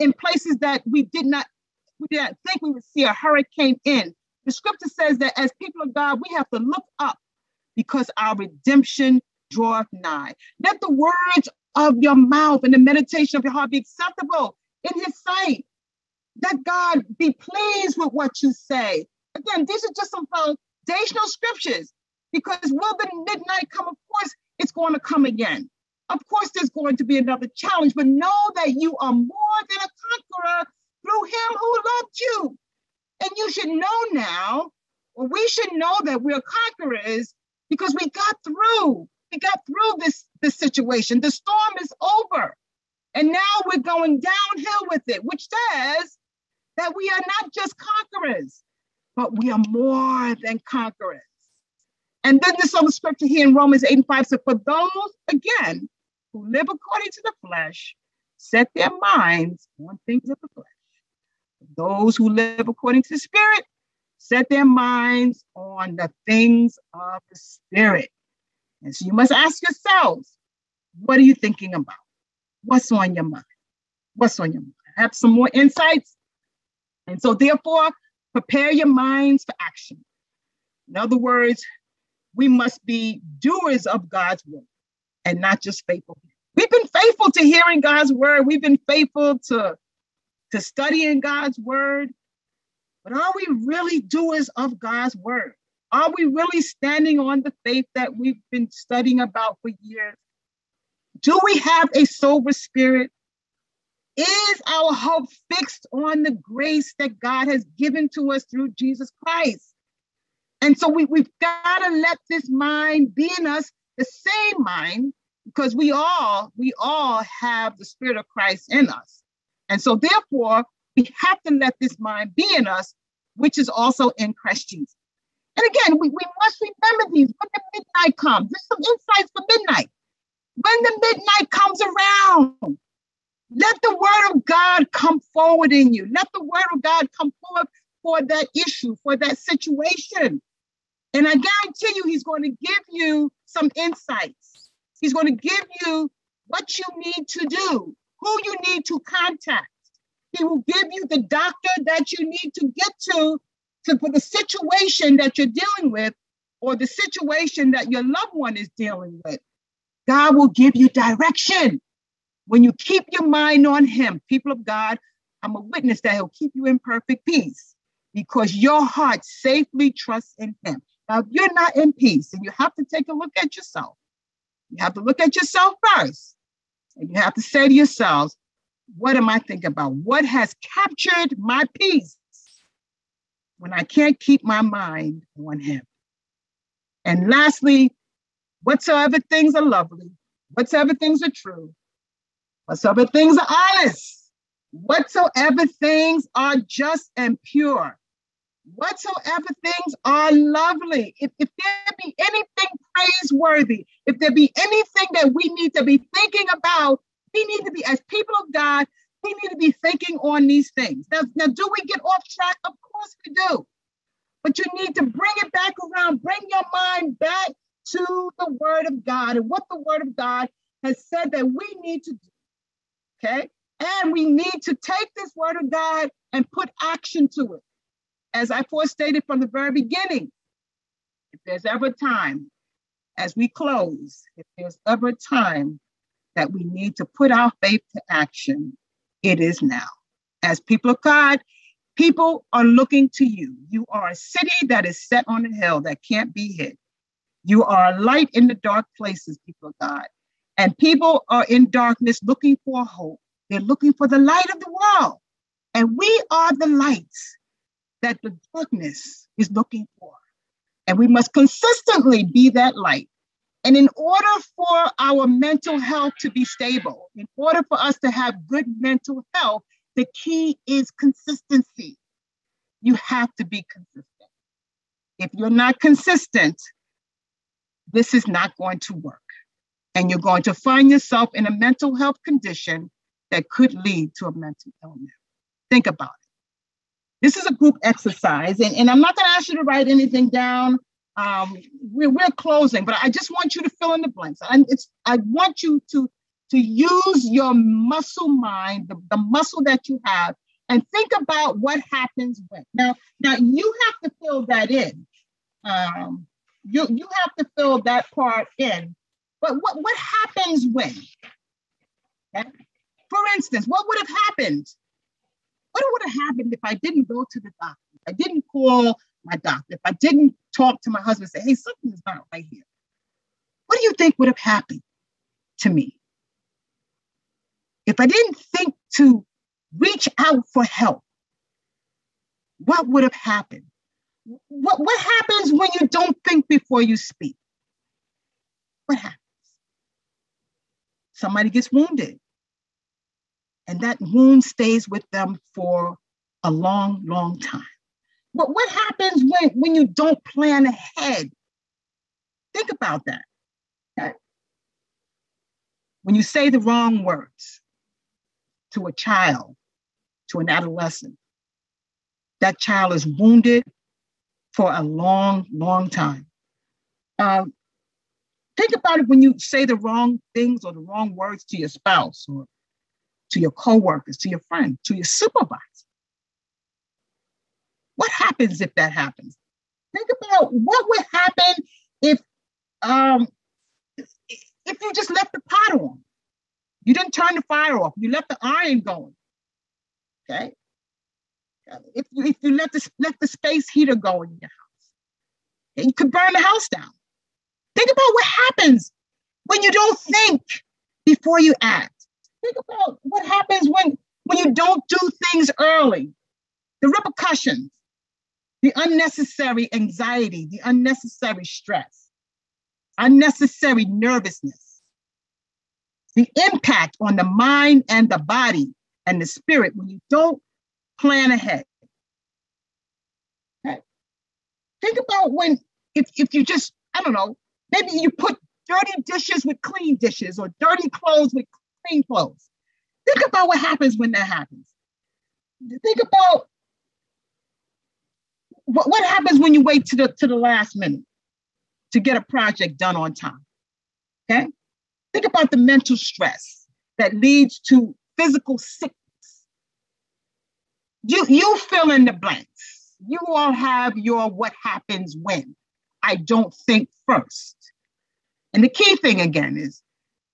in places that we did not we didn't think we would see a hurricane in. The scripture says that as people of God, we have to look up because our redemption draweth nigh. Let the words of your mouth and the meditation of your heart be acceptable in his sight. Let God be pleased with what you say. Again, these are just some foundational scriptures because will the midnight come? Of course, it's going to come again. Of course, there's going to be another challenge, but know that you are more than a conqueror through him who loved you. And you should know now, or we should know that we're conquerors because we got through. We got through this, this situation. The storm is over. And now we're going downhill with it, which says that we are not just conquerors, but we are more than conquerors. And then this other scripture here in Romans 8 and 5 says, For those, again, who live according to the flesh, set their minds on things of the flesh. Those who live according to the Spirit set their minds on the things of the Spirit. And so you must ask yourselves, what are you thinking about? What's on your mind? What's on your mind? Have some more insights. And so, therefore, prepare your minds for action. In other words, we must be doers of God's word and not just faithful. We've been faithful to hearing God's word. We've been faithful to to studying God's word, but are we really doers of God's word? Are we really standing on the faith that we've been studying about for years? Do we have a sober spirit? Is our hope fixed on the grace that God has given to us through Jesus Christ? And so we, we've got to let this mind be in us, the same mind, because we all, we all have the spirit of Christ in us. And so therefore, we have to let this mind be in us, which is also in Christ Jesus. And again, we, we must remember these when the midnight comes. There's some insights for midnight. When the midnight comes around, let the word of God come forward in you. Let the word of God come forward for that issue, for that situation. And I guarantee you, he's going to give you some insights. He's going to give you what you need to do, who you need to contact. He will give you the doctor that you need to get to, to for the situation that you're dealing with or the situation that your loved one is dealing with. God will give you direction. When you keep your mind on Him, people of God, I'm a witness that He'll keep you in perfect peace because your heart safely trusts in Him. Now, if you're not in peace, and you have to take a look at yourself, you have to look at yourself first. And you have to say to yourselves, what am I thinking about? What has captured my peace when I can't keep my mind on Him? And lastly, whatsoever things are lovely, whatsoever things are true, whatsoever things are honest, whatsoever things are just and pure, whatsoever things are lovely, if, if there be anything praiseworthy, if there be anything that we need to be thinking about, we need to be, as people of God, we need to be thinking on these things. Now, now do we get off track? Of course we do. But you need to bring it back around, bring your mind back to the Word of God and what the Word of God has said that we need to do. Okay? And we need to take this Word of God and put action to it. As I stated from the very beginning, if there's ever time, as we close, if there's ever a time that we need to put our faith to action, it is now. As people of God, people are looking to you. You are a city that is set on a hill that can't be hid. You are a light in the dark places, people of God. And people are in darkness looking for hope. They're looking for the light of the world. And we are the lights that the darkness is looking for. And we must consistently be that light. And in order for our mental health to be stable, in order for us to have good mental health, the key is consistency. You have to be consistent. If you're not consistent, this is not going to work. And you're going to find yourself in a mental health condition that could lead to a mental illness. Think about it. This is a group exercise, and, and I'm not going to ask you to write anything down. Um, we're, we're closing, but I just want you to fill in the blanks. And it's I want you to to use your muscle mind, the, the muscle that you have, and think about what happens when. Now, now you have to fill that in. Um, you you have to fill that part in. But what what happens when? Okay? For instance, what would have happened what would have happened if I didn't go to the doctor? I didn't call my doctor, if I didn't talk to my husband and say, hey, something is not right here. What do you think would have happened to me? If I didn't think to reach out for help, what would have happened? What, what happens when you don't think before you speak? What happens? Somebody gets wounded. And that wound stays with them for a long, long time. But what happens when, when you don't plan ahead? Think about that. Okay? When you say the wrong words to a child, to an adolescent, that child is wounded for a long, long time. Um, think about it when you say the wrong things or the wrong words to your spouse or to your coworkers, to your friends, to your supervisor. What happens if that happens? Think about what would happen if um, if you just left the pot on. You didn't turn the fire off. You left the iron going. Okay. If you, if you let the left the space heater going in your house, you could burn the house down. Think about what happens when you don't think before you act. Think about what happens when, when you don't do things early, the repercussions, the unnecessary anxiety, the unnecessary stress, unnecessary nervousness, the impact on the mind and the body and the spirit when you don't plan ahead. Okay. Think about when, if, if you just, I don't know, maybe you put dirty dishes with clean dishes or dirty clothes with clean clothes. Think about what happens when that happens. Think about what, what happens when you wait to the to the last minute to get a project done on time. Okay? Think about the mental stress that leads to physical sickness. You you fill in the blanks. You all have your what happens when. I don't think first. And the key thing again is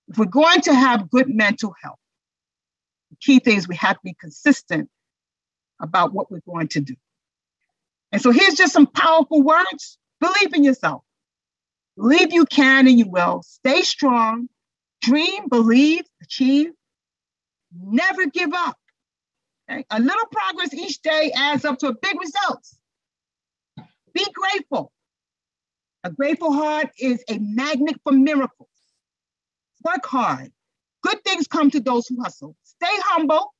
if we're going to have good mental health, the key thing is we have to be consistent about what we're going to do. And so here's just some powerful words. Believe in yourself. Believe you can and you will. Stay strong. Dream, believe, achieve. Never give up. Okay? A little progress each day adds up to a big result. Be grateful. A grateful heart is a magnet for miracles. Work hard. Good things come to those who hustle. Stay humble.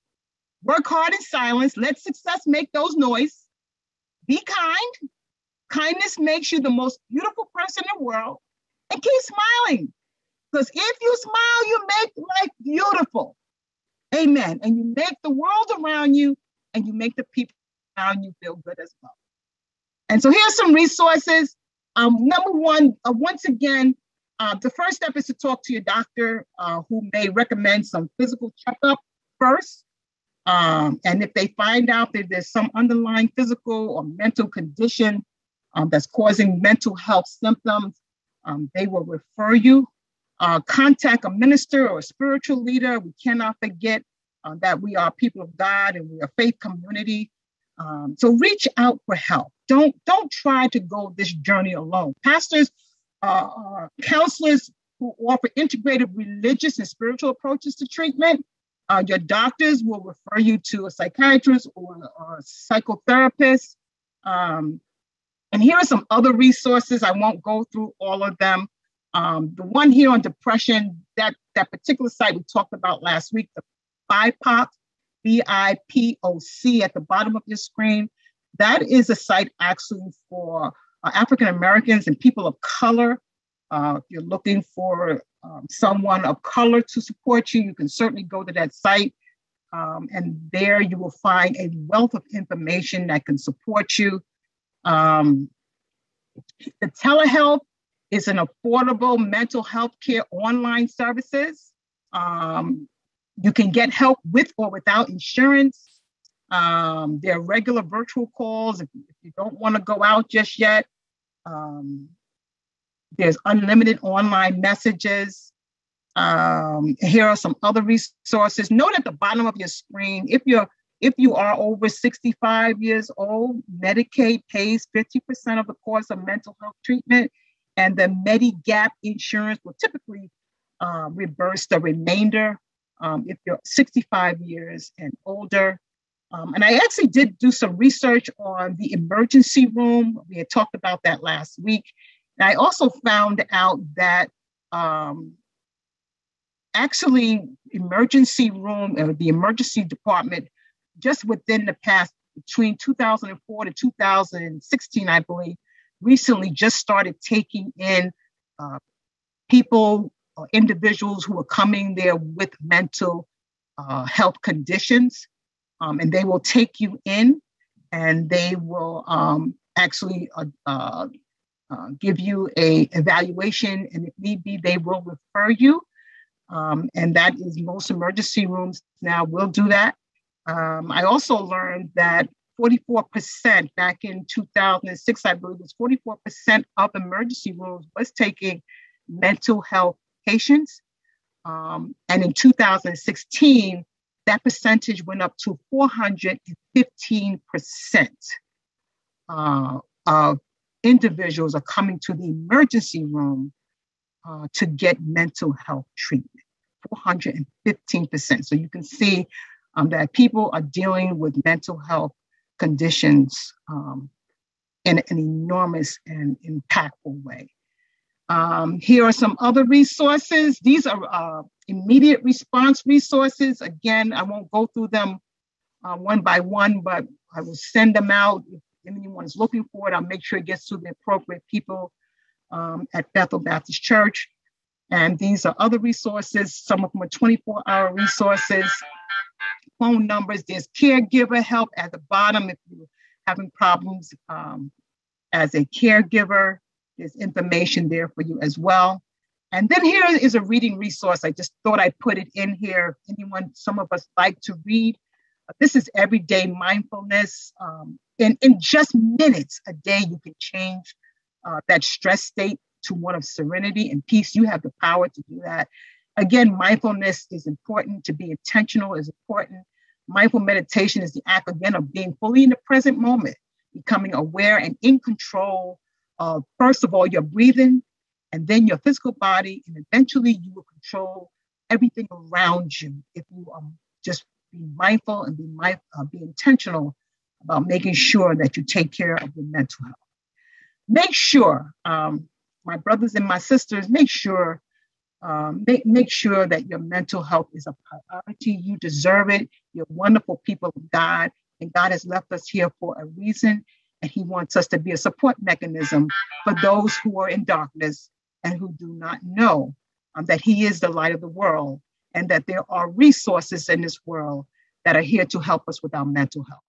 Work hard in silence. Let success make those noise. Be kind. Kindness makes you the most beautiful person in the world. And keep smiling. Because if you smile, you make life beautiful. Amen. And you make the world around you and you make the people around you feel good as well. And so here's some resources um, number one, uh, once again, uh, the first step is to talk to your doctor uh, who may recommend some physical checkup first. Um, and if they find out that there's some underlying physical or mental condition um, that's causing mental health symptoms, um, they will refer you. Uh, contact a minister or a spiritual leader. We cannot forget uh, that we are people of God and we are faith community. Um, so reach out for help. Don't don't try to go this journey alone. Pastors, uh, uh, counselors who offer integrated religious and spiritual approaches to treatment. Uh, your doctors will refer you to a psychiatrist or, or a psychotherapist. Um, and here are some other resources. I won't go through all of them. Um, the one here on depression, that, that particular site we talked about last week, the BIPOC, B-I-P-O-C at the bottom of your screen. That is a site actually for uh, African Americans and people of color. Uh, if you're looking for um, someone of color to support you, you can certainly go to that site. Um, and there you will find a wealth of information that can support you. Um, the telehealth is an affordable mental health care online services. Um, you can get help with or without insurance. Um, there are regular virtual calls if, if you don't want to go out just yet. Um, there's unlimited online messages. Um, here are some other resources. Note at the bottom of your screen, if you're if you are over 65 years old, Medicaid pays 50% of the cost of mental health treatment, and the Medigap insurance will typically reimburse the remainder um, if you're 65 years and older. Um, and I actually did do some research on the emergency room. We had talked about that last week. And I also found out that um, actually emergency room or the emergency department just within the past between 2004 to 2016 i believe recently just started taking in uh, people or individuals who are coming there with mental uh, health conditions. Um, and they will take you in and they will um, actually uh, uh, give you a evaluation and if need be they will refer you. Um, and that is most emergency rooms now will do that. Um, i also learned that 44% back in 2006 i believe it was 44% of emergency rooms was taking mental health patients. Um, and in 2016 that percentage went up to 415% uh, of individuals are coming to the emergency room uh, to get mental health treatment. 415%. So you can see um, that people are dealing with mental health conditions um, in an enormous and impactful way. Um, here are some other resources. These are uh, immediate response resources. Again, I won't go through them uh, one by one, but I will send them out. If anyone is looking for it, I'll make sure it gets to the appropriate people um, at Bethel Baptist Church. And these are other resources. Some of them are 24 hour resources, phone numbers. There's caregiver help at the bottom if you're having problems um, as a caregiver. There's information there for you as well. And then here is a reading resource. I just thought I'd put it in here. Anyone, some of us like to read. This is everyday mindfulness. Um, in, in just minutes a day, you can change uh, that stress state to one of serenity and peace. You have the power to do that. Again, mindfulness is important. To be intentional is important. Mindful meditation is the act again of being fully in the present moment, becoming aware and in control of, first of all, your breathing, and then your physical body, and eventually you will control everything around you if you um, just be mindful and be, mindful, uh, be intentional about making sure that you take care of your mental health. Make sure, um, my brothers and my sisters, make sure um, make, make sure that your mental health is a priority. You deserve it. You're wonderful people of God, and God has left us here for a reason. And He wants us to be a support mechanism for those who are in darkness and who do not know um, that He is the light of the world and that there are resources in this world that are here to help us with our mental health.